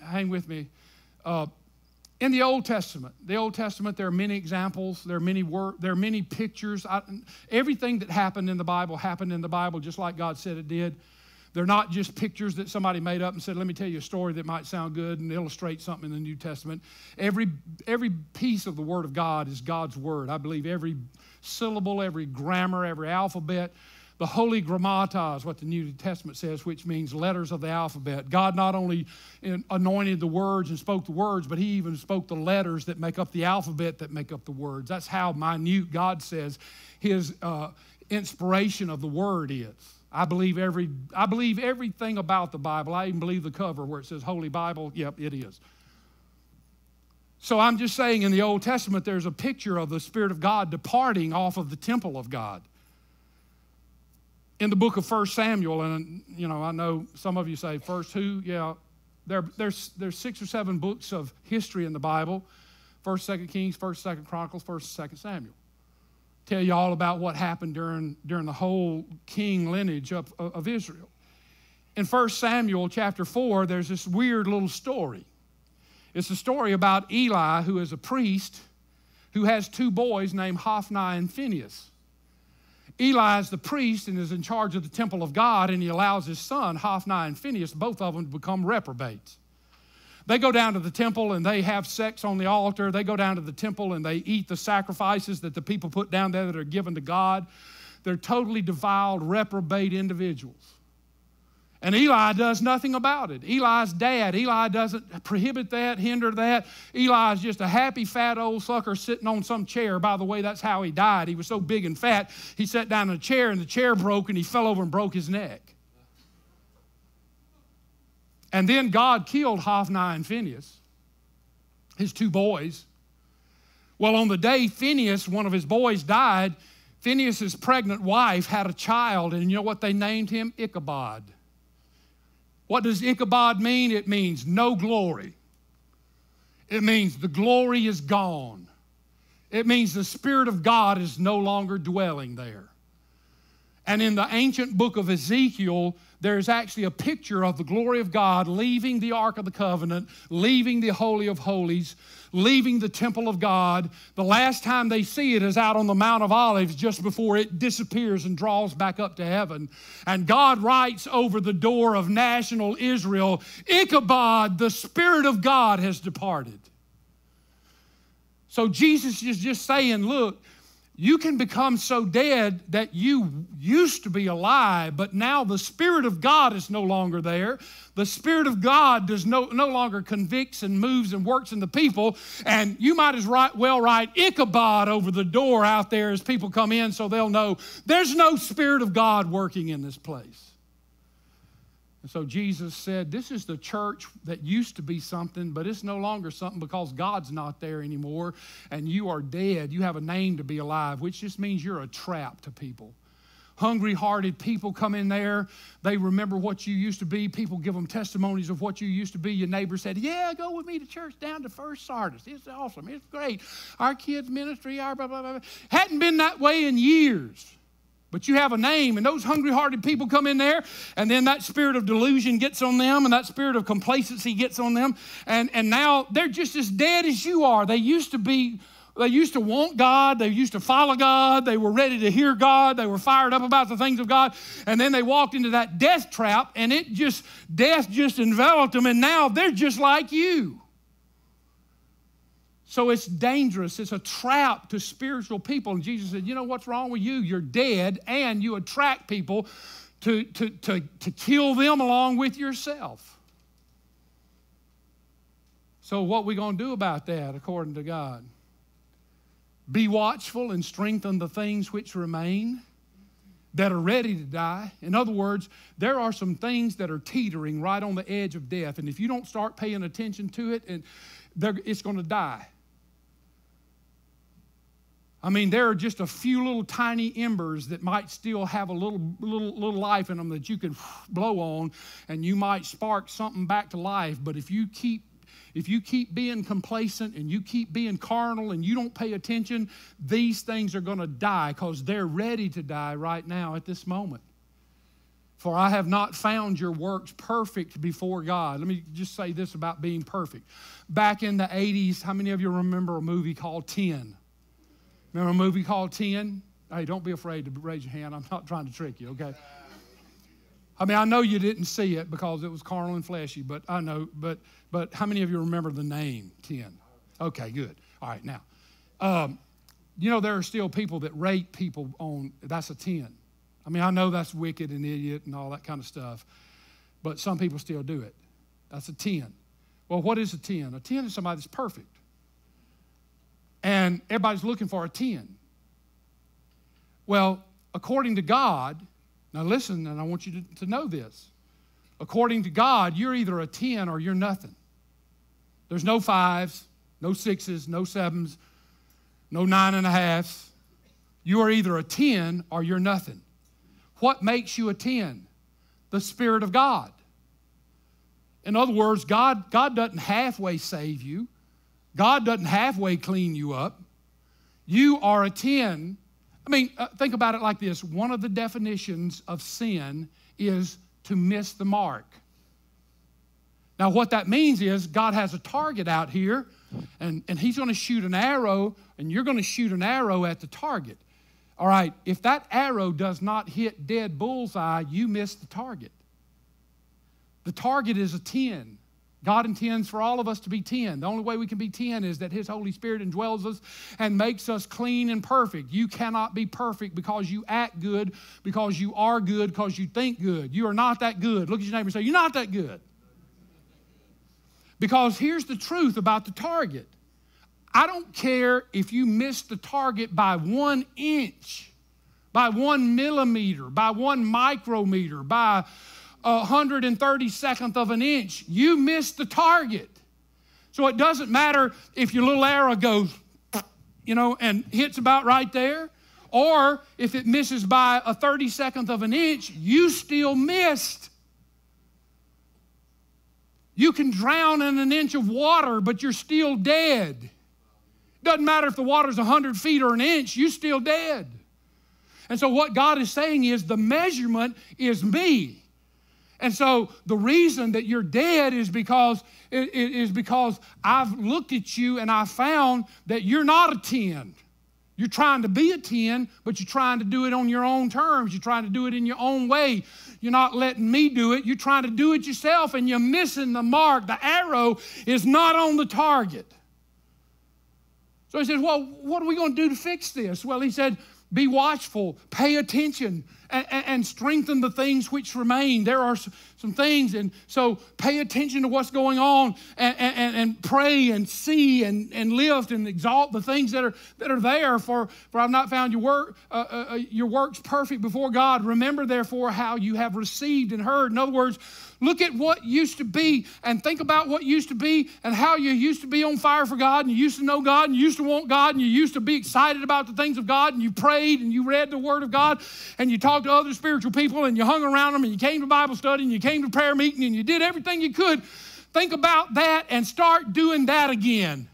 hang with me. Uh, in the Old Testament, the Old Testament, there are many examples. There are many wor- There are many pictures. I, everything that happened in the Bible happened in the Bible, just like God said it did. They're not just pictures that somebody made up and said, let me tell you a story that might sound good and illustrate something in the New Testament. Every, every piece of the Word of God is God's Word. I believe every syllable, every grammar, every alphabet. The Holy Grammata is what the New Testament says, which means letters of the alphabet. God not only anointed the words and spoke the words, but He even spoke the letters that make up the alphabet that make up the words. That's how minute God says His uh, inspiration of the Word is. I believe every I believe everything about the Bible. I even believe the cover where it says Holy Bible. Yep, it is. So I'm just saying in the Old Testament there's a picture of the Spirit of God departing off of the temple of God. In the book of First Samuel, and you know, I know some of you say first who? Yeah, there, there's there's six or seven books of history in the Bible. First, Second Kings, First, Second Chronicles, First, Second Samuel tell you all about what happened during, during the whole king lineage of, of Israel. In 1 Samuel chapter 4, there's this weird little story. It's a story about Eli, who is a priest, who has two boys named Hophni and Phinehas. Eli is the priest and is in charge of the temple of God, and he allows his son, Hophni and Phinehas, both of them to become reprobates. They go down to the temple and they have sex on the altar. They go down to the temple and they eat the sacrifices that the people put down there that are given to God. They're totally defiled, reprobate individuals. And Eli does nothing about it. Eli's dad, Eli doesn't prohibit that, hinder that. Eli is just a happy, fat old sucker sitting on some chair. By the way, that's how he died. He was so big and fat, he sat down in a chair and the chair broke and he fell over and broke his neck. And then God killed Hophni and Phineas, his two boys. Well, on the day Phineas, one of his boys, died, Phineas's pregnant wife had a child, and you know what they named him? Ichabod. What does Ichabod mean? It means no glory. It means the glory is gone. It means the Spirit of God is no longer dwelling there. And in the ancient book of Ezekiel, there's actually a picture of the glory of God leaving the Ark of the Covenant, leaving the Holy of Holies, leaving the temple of God. The last time they see it is out on the Mount of Olives just before it disappears and draws back up to heaven. And God writes over the door of national Israel Ichabod, the Spirit of God has departed. So Jesus is just saying, look, you can become so dead that you used to be alive, but now the Spirit of God is no longer there. The Spirit of God does no, no longer convicts and moves and works in the people. And you might as well write Ichabod over the door out there as people come in so they'll know there's no Spirit of God working in this place. And so Jesus said, This is the church that used to be something, but it's no longer something because God's not there anymore and you are dead. You have a name to be alive, which just means you're a trap to people. Hungry hearted people come in there. They remember what you used to be. People give them testimonies of what you used to be. Your neighbor said, Yeah, go with me to church down to First Sardis. It's awesome. It's great. Our kids' ministry, our blah, blah, blah. Hadn't been that way in years. But you have a name, and those hungry hearted people come in there, and then that spirit of delusion gets on them, and that spirit of complacency gets on them, and, and now they're just as dead as you are. They used to be, they used to want God, they used to follow God, they were ready to hear God, they were fired up about the things of God, and then they walked into that death trap, and it just, death just enveloped them, and now they're just like you. So it's dangerous. It's a trap to spiritual people. And Jesus said, You know what's wrong with you? You're dead, and you attract people to, to, to, to kill them along with yourself. So, what we going to do about that according to God? Be watchful and strengthen the things which remain that are ready to die. In other words, there are some things that are teetering right on the edge of death. And if you don't start paying attention to it, and it's going to die. I mean, there are just a few little tiny embers that might still have a little, little, little life in them that you can [SIGHS] blow on, and you might spark something back to life. But if you keep if you keep being complacent and you keep being carnal and you don't pay attention, these things are going to die because they're ready to die right now at this moment. For I have not found your works perfect before God. Let me just say this about being perfect. Back in the 80s, how many of you remember a movie called 10? Remember a movie called 10? Hey, don't be afraid to raise your hand. I'm not trying to trick you, okay? I mean, I know you didn't see it because it was carnal and fleshy, but I know, but but how many of you remember the name 10? Okay, good. All right, now, um, you know, there are still people that rate people on that's a 10. I mean, I know that's wicked and idiot and all that kind of stuff, but some people still do it. That's a 10. Well, what is a 10? A 10 is somebody that's perfect. And everybody's looking for a 10. Well, according to God, now listen, and I want you to, to know this. According to God, you're either a 10 or you're nothing. There's no fives, no sixes, no sevens, no nine and a halves. You are either a 10 or you're nothing. What makes you a 10? The Spirit of God. In other words, God, God doesn't halfway save you, God doesn't halfway clean you up. You are a 10. I mean, uh, think about it like this one of the definitions of sin is to miss the mark. Now, what that means is God has a target out here, and, and He's going to shoot an arrow, and you're going to shoot an arrow at the target. All right, if that arrow does not hit dead bullseye, you miss the target. The target is a 10. God intends for all of us to be 10. The only way we can be 10 is that His Holy Spirit indwells us and makes us clean and perfect. You cannot be perfect because you act good, because you are good, because you think good. You are not that good. Look at your neighbor and say, You're not that good. Because here's the truth about the target I don't care if you miss the target by one inch, by one millimeter, by one micrometer, by a 132nd of an inch. You missed the target. So it doesn't matter if your little arrow goes, you know, and hits about right there, or if it misses by a 32nd of an inch, you still missed. You can drown in an inch of water, but you're still dead. Doesn't matter if the water's 100 feet or an inch, you're still dead. And so, what God is saying is the measurement is me. And so, the reason that you're dead is because, is because I've looked at you and I found that you're not a 10. You're trying to be a 10, but you're trying to do it on your own terms. You're trying to do it in your own way. You're not letting me do it. You're trying to do it yourself, and you're missing the mark. The arrow is not on the target. So he says, Well, what are we going to do to fix this? Well, he said, Be watchful, pay attention, and, and, strengthen the things which remain. There are some things, and so pay attention to what's going on and, and, and pray and see and, and lift and exalt the things that are, that are there. For, for I've not found your, work, uh, uh, uh your works perfect before God. Remember, therefore, how you have received and heard. In other words, Look at what used to be and think about what used to be and how you used to be on fire for God and you used to know God and you used to want God and you used to be excited about the things of God and you prayed and you read the Word of God and you talked to other spiritual people and you hung around them and you came to Bible study and you came to prayer meeting and you did everything you could. Think about that and start doing that again.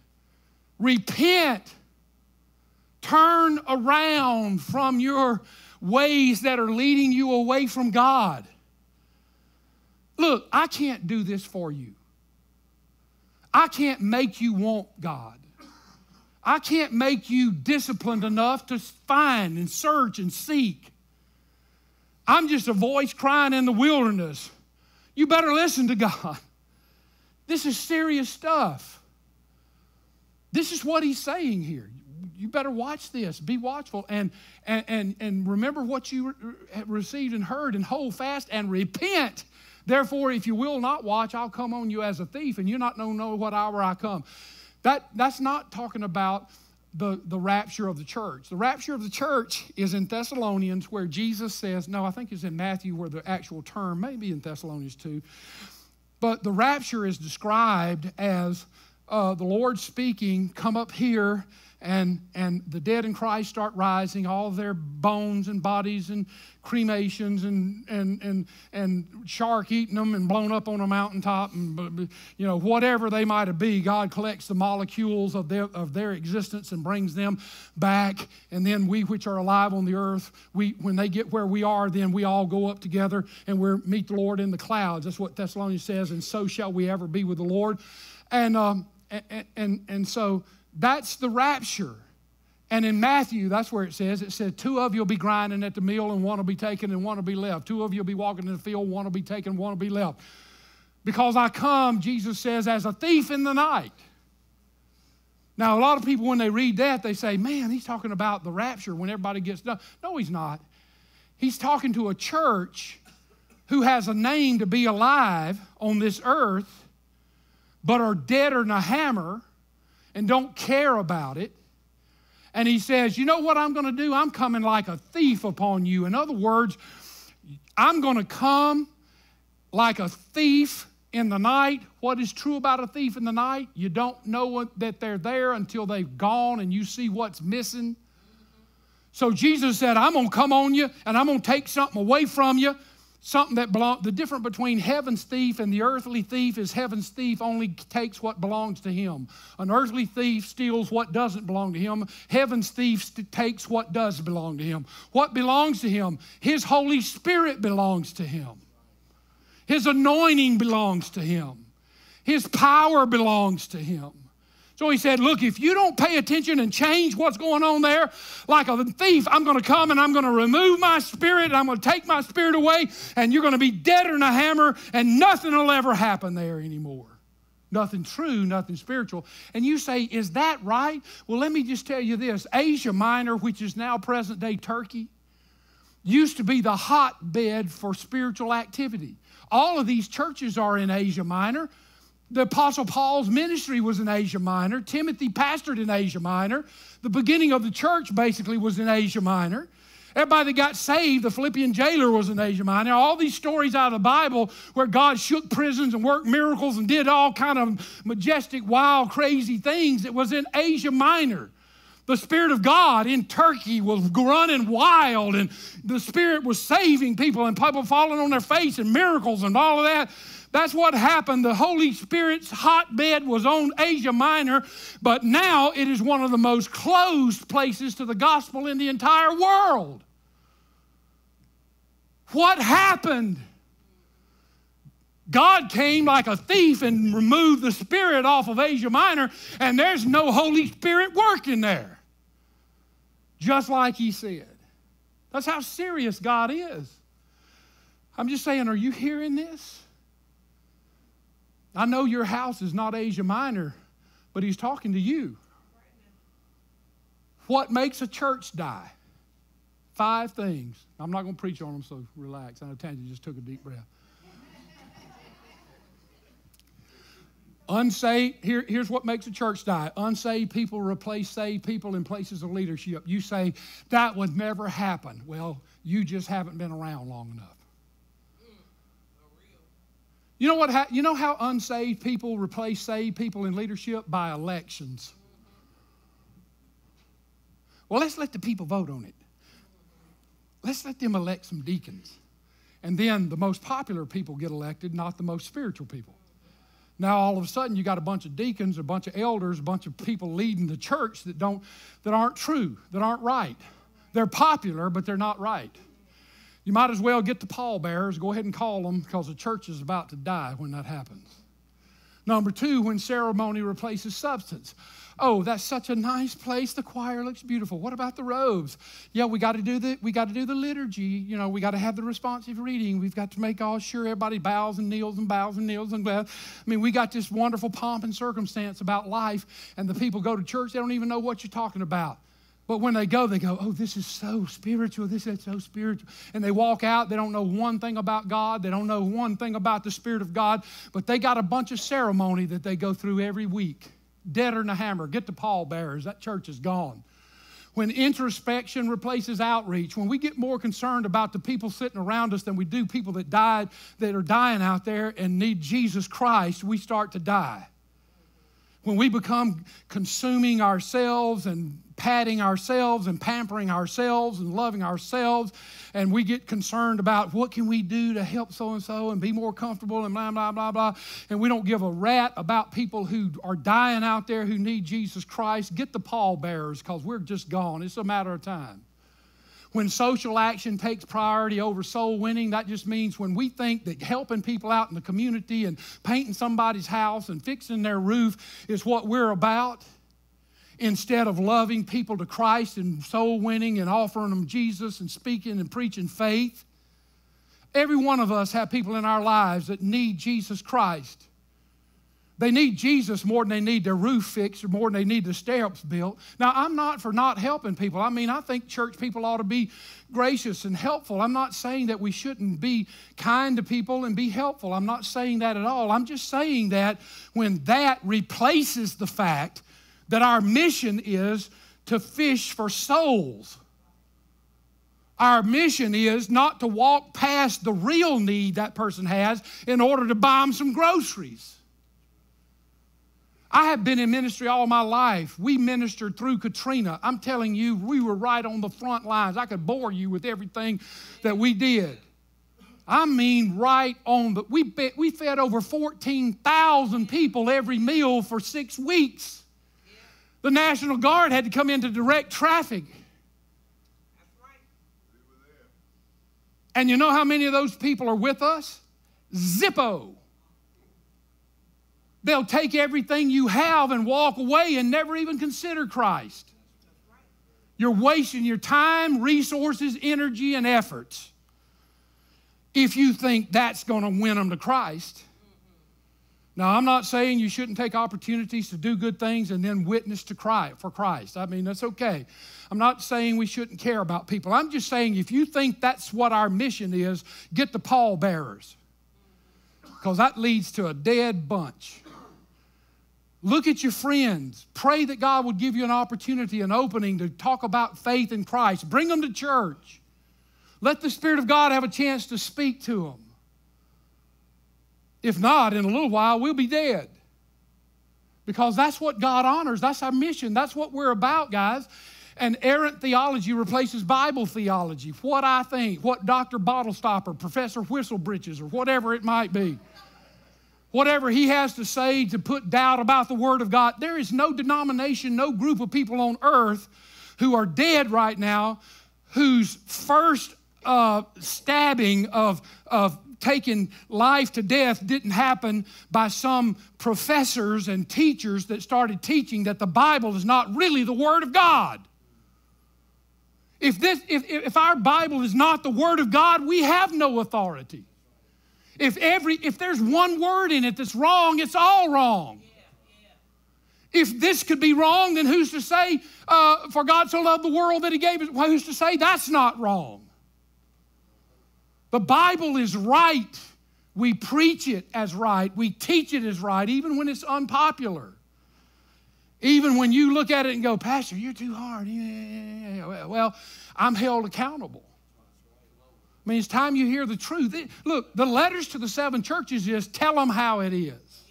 Repent. Turn around from your ways that are leading you away from God. Look, I can't do this for you. I can't make you want God. I can't make you disciplined enough to find and search and seek. I'm just a voice crying in the wilderness. You better listen to God. This is serious stuff. This is what he's saying here. You better watch this. Be watchful and, and, and, and remember what you received and heard and hold fast and repent Therefore, if you will not watch, I'll come on you as a thief, and you not know, know what hour I come. That, that's not talking about the, the rapture of the church. The rapture of the church is in Thessalonians, where Jesus says, no, I think it's in Matthew where the actual term, maybe in Thessalonians too, but the rapture is described as uh, the Lord speaking, come up here and, and the dead in Christ start rising, all their bones and bodies and cremations and, and, and, and shark eating them and blown up on a mountaintop and, you know, whatever they might have be, God collects the molecules of their, of their existence and brings them back. And then we which are alive on the earth, we, when they get where we are, then we all go up together and we meet the Lord in the clouds. That's what Thessalonians says, and so shall we ever be with the Lord. And, um, and, and, and so that's the rapture. And in Matthew, that's where it says, it said, two of you will be grinding at the mill and one will be taken and one will be left. Two of you will be walking in the field, one will be taken, one will be left. Because I come, Jesus says, as a thief in the night. Now, a lot of people, when they read that, they say, man, he's talking about the rapture when everybody gets done. No, he's not. He's talking to a church who has a name to be alive on this earth, but are deader than a hammer and don't care about it. And he says, You know what I'm going to do? I'm coming like a thief upon you. In other words, I'm going to come like a thief in the night. What is true about a thief in the night? You don't know that they're there until they've gone and you see what's missing. So Jesus said, I'm going to come on you and I'm going to take something away from you something that belongs, the difference between heaven's thief and the earthly thief is heaven's thief only takes what belongs to him. An earthly thief steals what doesn't belong to him. Heaven's thief takes what does belong to him. What belongs to him? His Holy Spirit belongs to him. His anointing belongs to him. His power belongs to him. So he said, Look, if you don't pay attention and change what's going on there, like a thief, I'm going to come and I'm going to remove my spirit and I'm going to take my spirit away, and you're going to be deader than a hammer, and nothing will ever happen there anymore. Nothing true, nothing spiritual. And you say, Is that right? Well, let me just tell you this Asia Minor, which is now present day Turkey, used to be the hotbed for spiritual activity. All of these churches are in Asia Minor the Apostle Paul's ministry was in Asia Minor. Timothy pastored in Asia Minor. The beginning of the church basically was in Asia Minor. Everybody that got saved, the Philippian jailer was in Asia Minor. All these stories out of the Bible where God shook prisons and worked miracles and did all kind of majestic, wild, crazy things, it was in Asia Minor. The Spirit of God in Turkey was running wild, and the Spirit was saving people, and people falling on their face, and miracles and all of that. That's what happened. The Holy Spirit's hotbed was on Asia Minor, but now it is one of the most closed places to the gospel in the entire world. What happened? God came like a thief and removed the Spirit off of Asia Minor, and there's no Holy Spirit working there. Just like He said. That's how serious God is. I'm just saying, are you hearing this? I know your house is not Asia Minor, but he's talking to you. What makes a church die? Five things. I'm not going to preach on them, so relax. I know Tangy just took a deep breath. Unsaved, here, here's what makes a church die. Unsaved people replace saved people in places of leadership. You say, that would never happen. Well, you just haven't been around long enough. You know what? Ha- you know how unsaved people replace saved people in leadership by elections. Well, let's let the people vote on it. Let's let them elect some deacons. And then the most popular people get elected, not the most spiritual people. Now all of a sudden you got a bunch of deacons, a bunch of elders, a bunch of people leading the church that don't that aren't true, that aren't right. They're popular, but they're not right. You might as well get the pallbearers, go ahead and call them because the church is about to die when that happens. Number two, when ceremony replaces substance. Oh, that's such a nice place. The choir looks beautiful. What about the robes? Yeah, we got to do the we got to do the liturgy. You know, we got to have the responsive reading. We've got to make all sure everybody bows and kneels and bows and kneels and. I mean, we got this wonderful pomp and circumstance about life, and the people go to church. They don't even know what you're talking about. But when they go, they go, Oh, this is so spiritual. This is so spiritual. And they walk out, they don't know one thing about God. They don't know one thing about the Spirit of God. But they got a bunch of ceremony that they go through every week. deader than a hammer. Get the pallbearers. That church is gone. When introspection replaces outreach, when we get more concerned about the people sitting around us than we do people that died, that are dying out there and need Jesus Christ, we start to die. When we become consuming ourselves and patting ourselves and pampering ourselves and loving ourselves and we get concerned about what can we do to help so and so and be more comfortable and blah blah blah blah. And we don't give a rat about people who are dying out there who need jesus christ. Get the pallbearers because we're just gone. It's a matter of time. When social action takes priority over soul winning, that just means when we think that helping people out in the community and painting somebody's house and fixing their roof is what we're about, instead of loving people to Christ and soul winning and offering them Jesus and speaking and preaching faith. Every one of us have people in our lives that need Jesus Christ. They need Jesus more than they need their roof fixed or more than they need the steps built. Now, I'm not for not helping people. I mean, I think church people ought to be gracious and helpful. I'm not saying that we shouldn't be kind to people and be helpful. I'm not saying that at all. I'm just saying that when that replaces the fact that our mission is to fish for souls. Our mission is not to walk past the real need that person has in order to buy them some groceries. I have been in ministry all my life. We ministered through Katrina. I'm telling you, we were right on the front lines. I could bore you with everything that we did. I mean, right on the. We, we fed over 14,000 people every meal for six weeks. The National Guard had to come in to direct traffic. And you know how many of those people are with us? Zippo. They'll take everything you have and walk away and never even consider Christ. You're wasting your time, resources, energy, and efforts if you think that's going to win them to Christ. Now, I'm not saying you shouldn't take opportunities to do good things and then witness to Christ for Christ. I mean, that's okay. I'm not saying we shouldn't care about people. I'm just saying if you think that's what our mission is, get the pallbearers. Because that leads to a dead bunch. Look at your friends. Pray that God would give you an opportunity, an opening to talk about faith in Christ. Bring them to church. Let the Spirit of God have a chance to speak to them. If not, in a little while, we'll be dead. Because that's what God honors. That's our mission. That's what we're about, guys. And errant theology replaces Bible theology. What I think, what Dr. Bottlestopper, Professor Whistlebritches, or whatever it might be. Whatever he has to say to put doubt about the Word of God. There is no denomination, no group of people on earth who are dead right now whose first uh, stabbing of, of taking life to death didn't happen by some professors and teachers that started teaching that the Bible is not really the Word of God. If, this, if, if our Bible is not the Word of God, we have no authority. If, every, if there's one word in it that's wrong, it's all wrong. If this could be wrong, then who's to say, uh, for God so loved the world that he gave it? Well, who's to say that's not wrong? The Bible is right. We preach it as right. We teach it as right, even when it's unpopular. Even when you look at it and go, Pastor, you're too hard. Well, I'm held accountable. I mean, it's time you hear the truth. look, the letters to the seven churches is tell them how it is.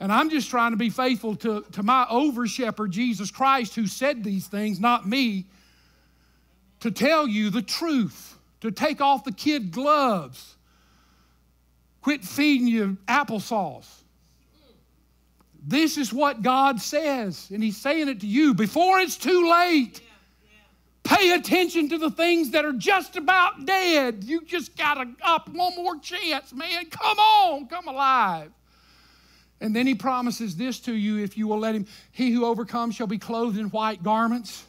And I'm just trying to be faithful to, to my over shepherd, Jesus Christ, who said these things, not me, to tell you the truth to take off the kid gloves, quit feeding you applesauce. This is what God says, and He's saying it to you before it's too late. Pay attention to the things that are just about dead. You just got to up one more chance, man. Come on, come alive. And then he promises this to you if you will let him. He who overcomes shall be clothed in white garments,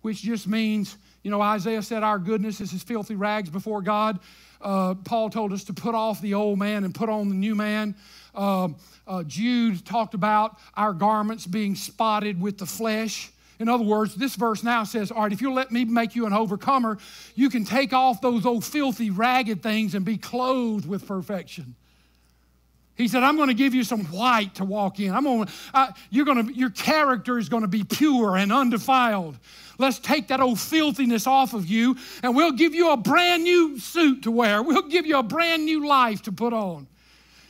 which just means you know, Isaiah said, Our goodness is as filthy rags before God. Uh, Paul told us to put off the old man and put on the new man. Uh, uh, Jude talked about our garments being spotted with the flesh. In other words, this verse now says, All right, if you'll let me make you an overcomer, you can take off those old filthy, ragged things and be clothed with perfection. He said, I'm going to give you some white to walk in. I'm going to, you're going to, your character is going to be pure and undefiled. Let's take that old filthiness off of you and we'll give you a brand new suit to wear. We'll give you a brand new life to put on.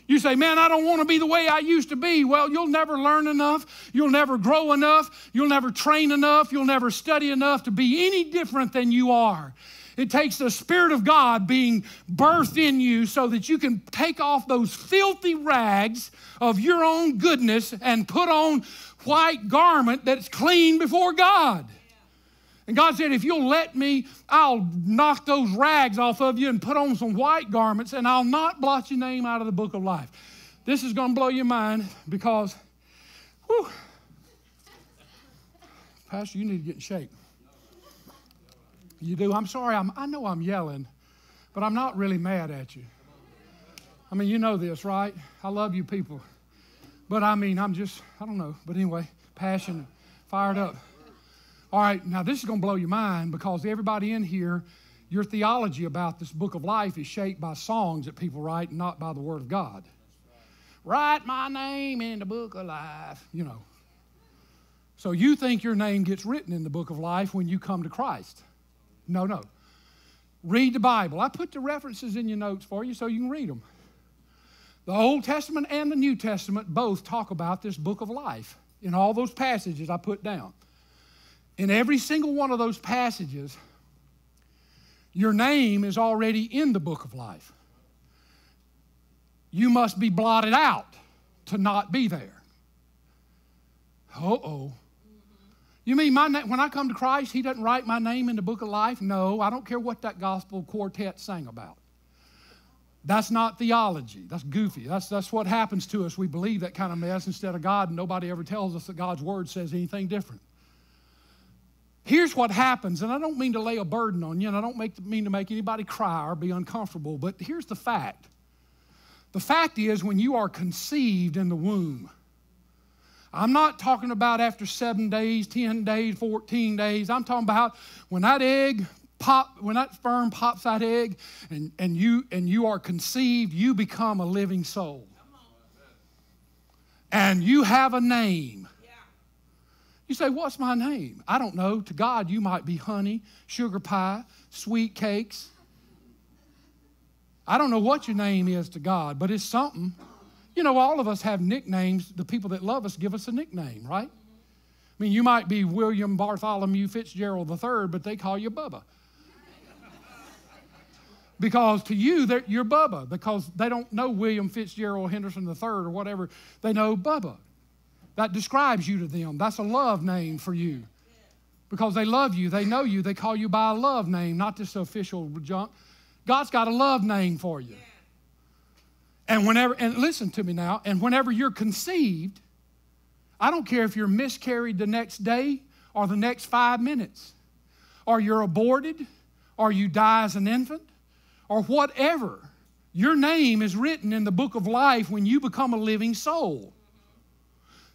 You say, man, I don't want to be the way I used to be. Well, you'll never learn enough. You'll never grow enough. You'll never train enough. You'll never study enough to be any different than you are. It takes the Spirit of God being birthed in you so that you can take off those filthy rags of your own goodness and put on white garment that's clean before God. And God said, if you'll let me, I'll knock those rags off of you and put on some white garments, and I'll not blot your name out of the book of life. This is going to blow your mind because, whew, Pastor, you need to get in shape. You do? I'm sorry, I'm, I know I'm yelling, but I'm not really mad at you. I mean, you know this, right? I love you people. But I mean, I'm just, I don't know. But anyway, passionate, fired up. All right, now this is going to blow your mind because everybody in here, your theology about this book of life is shaped by songs that people write, not by the Word of God. Write my name in the book of life, you know. So you think your name gets written in the book of life when you come to Christ. No, no. Read the Bible. I put the references in your notes for you so you can read them. The Old Testament and the New Testament both talk about this book of life in all those passages I put down. In every single one of those passages, your name is already in the book of life. You must be blotted out to not be there. Uh oh. You mean my na- when I come to Christ, He doesn't write my name in the book of life? No, I don't care what that gospel quartet sang about. That's not theology. That's goofy. That's, that's what happens to us. We believe that kind of mess instead of God, and nobody ever tells us that God's word says anything different. Here's what happens, and I don't mean to lay a burden on you, and I don't make, mean to make anybody cry or be uncomfortable, but here's the fact. The fact is, when you are conceived in the womb, I'm not talking about after seven days, 10 days, 14 days. I'm talking about when that egg pop, when that sperm pops that egg and, and, you, and you are conceived, you become a living soul. And you have a name. You say, What's my name? I don't know. To God, you might be honey, sugar pie, sweet cakes. I don't know what your name is to God, but it's something. You know, all of us have nicknames. The people that love us give us a nickname, right? I mean, you might be William Bartholomew Fitzgerald III, but they call you Bubba. because to you, you're Bubba, because they don't know William Fitzgerald Henderson III or whatever. They know Bubba. That describes you to them. That's a love name for you. Because they love you, they know you, they call you by a love name, not this official junk. God's got a love name for you. And whenever, and listen to me now, and whenever you're conceived, I don't care if you're miscarried the next day or the next five minutes, or you're aborted, or you die as an infant, or whatever, your name is written in the book of life when you become a living soul.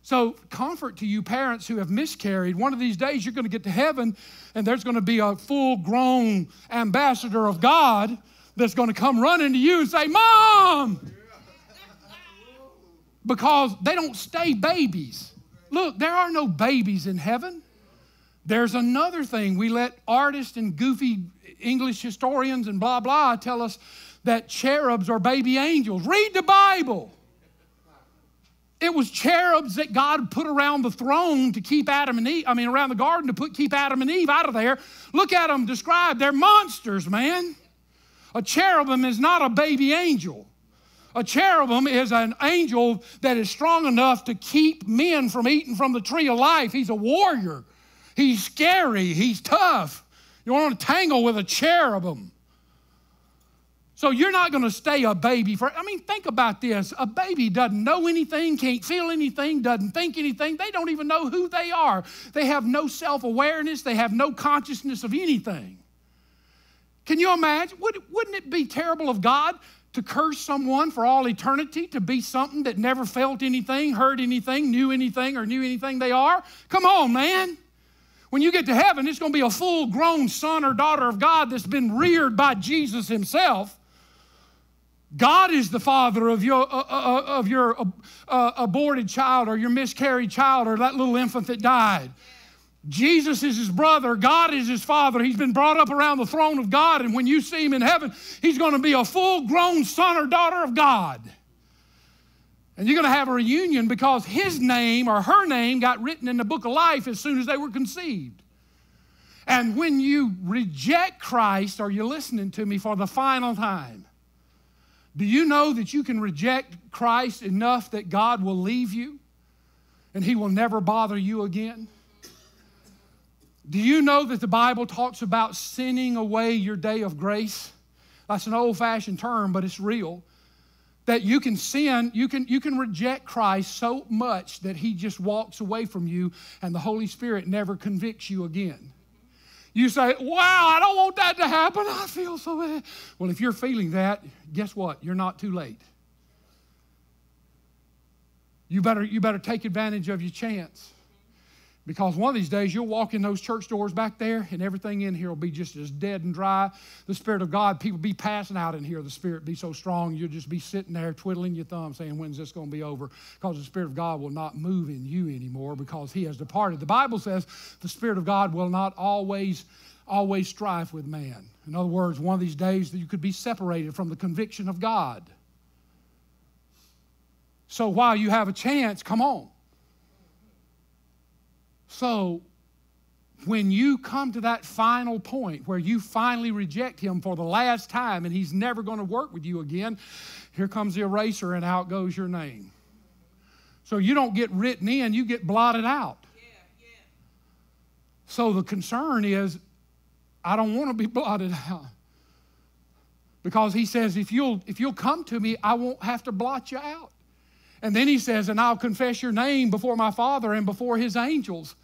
So, comfort to you parents who have miscarried. One of these days, you're going to get to heaven, and there's going to be a full grown ambassador of God that's going to come running to you and say, Mom! Because they don't stay babies. Look, there are no babies in heaven. There's another thing. We let artists and goofy English historians and blah, blah tell us that cherubs are baby angels. Read the Bible. It was cherubs that God put around the throne to keep Adam and Eve, I mean, around the garden to put, keep Adam and Eve out of there. Look at them described. They're monsters, man. A cherubim is not a baby angel. A cherubim is an angel that is strong enough to keep men from eating from the tree of life. He's a warrior. He's scary. He's tough. You don't want to tangle with a cherubim. So you're not going to stay a baby for, I mean, think about this. A baby doesn't know anything, can't feel anything, doesn't think anything. They don't even know who they are. They have no self awareness, they have no consciousness of anything. Can you imagine? Would, wouldn't it be terrible of God to curse someone for all eternity to be something that never felt anything, heard anything, knew anything, or knew anything they are? Come on, man. When you get to heaven, it's going to be a full grown son or daughter of God that's been reared by Jesus himself God is the father of your, uh, uh, uh of your uh, uh, aborted child or your miscarried child or that little infant that died. Jesus is his brother. God is his father. He's been brought up around the throne of God. And when you see him in heaven, he's going to be a full grown son or daughter of God. And you're going to have a reunion because his name or her name got written in the book of life as soon as they were conceived. And when you reject Christ, are you listening to me for the final time? Do you know that you can reject Christ enough that God will leave you and he will never bother you again? Do you know that the Bible talks about sinning away your day of grace? That's an old fashioned term, but it's real that you can sin, you can, you can reject Christ so much that he just walks away from you and the Holy Spirit never convicts you again. You say, Wow, I don't want that to happen. I feel so bad. Well, if you're feeling that, guess what? You're not too late. You better, you better take advantage of your chance. Because one of these days you'll walk in those church doors back there and everything in here will be just as dead and dry. The Spirit of God, people be passing out in here. The Spirit be so strong, you'll just be sitting there twiddling your thumb saying, When's this going to be over? Because the Spirit of God will not move in you anymore because He has departed. The Bible says the Spirit of God will not always, always strive with man. In other words, one of these days that you could be separated from the conviction of God. So while you have a chance, come on. So, when you come to that final point where you finally reject him for the last time and he's never going to work with you again, here comes the eraser and out goes your name. So you don't get written in, you get blotted out. So the concern is, I don't want to be [LAUGHS] blotted out. Because he says, if you'll, if you'll come to me, I won't have to blot you out. And then he says, And I'll confess your name before my Father and before his angels.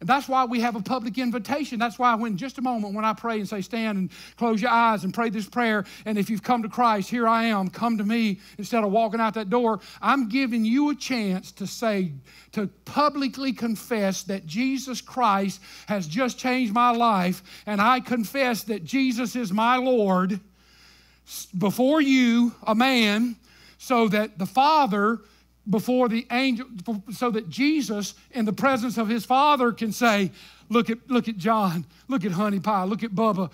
And that's why we have a public invitation. That's why, when just a moment, when I pray and say, Stand and close your eyes and pray this prayer, and if you've come to Christ, here I am, come to me, instead of walking out that door, I'm giving you a chance to say, to publicly confess that Jesus Christ has just changed my life, and I confess that Jesus is my Lord before you, a man so that the Father, before the angel, so that Jesus, in the presence of his Father, can say, Look at, look at John, look at Honey Pie, look at Bubba,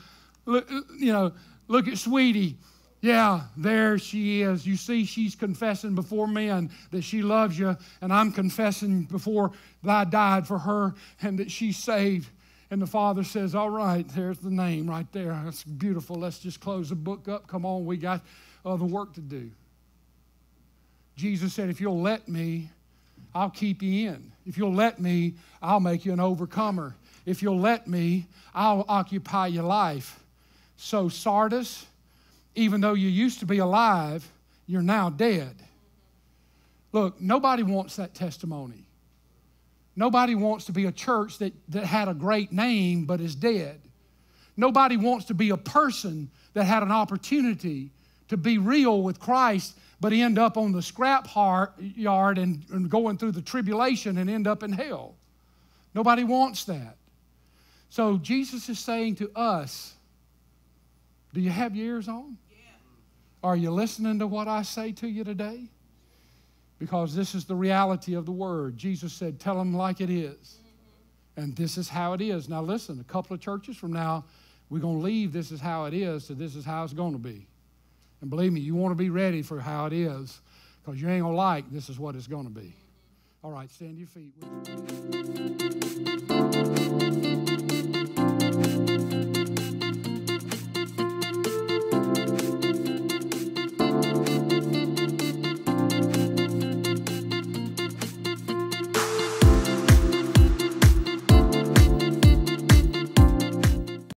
look, you know, look at Sweetie. Yeah, there she is. You see, she's confessing before men that she loves you, and I'm confessing before that I died for her and that she's saved. And the father says, All right, there's the name right there. That's beautiful. Let's just close the book up. Come on, we got other work to do. Jesus said, If you'll let me, I'll keep you in. If you'll let me, I'll make you an overcomer. If you'll let me, I'll occupy your life. So, Sardis, even though you used to be alive, you're now dead. Look, nobody wants that testimony. Nobody wants to be a church that, that had a great name but is dead. Nobody wants to be a person that had an opportunity to be real with Christ but end up on the scrap yard and, and going through the tribulation and end up in hell. Nobody wants that. So Jesus is saying to us, do you have your ears on? Yeah. Are you listening to what I say to you today? Because this is the reality of the word. Jesus said, Tell them like it is. Mm-hmm. And this is how it is. Now, listen, a couple of churches from now, we're going to leave this is how it is to this is how it's going to be. And believe me, you want to be ready for how it is because you ain't going to like this is what it's going to be. All right, stand to your feet.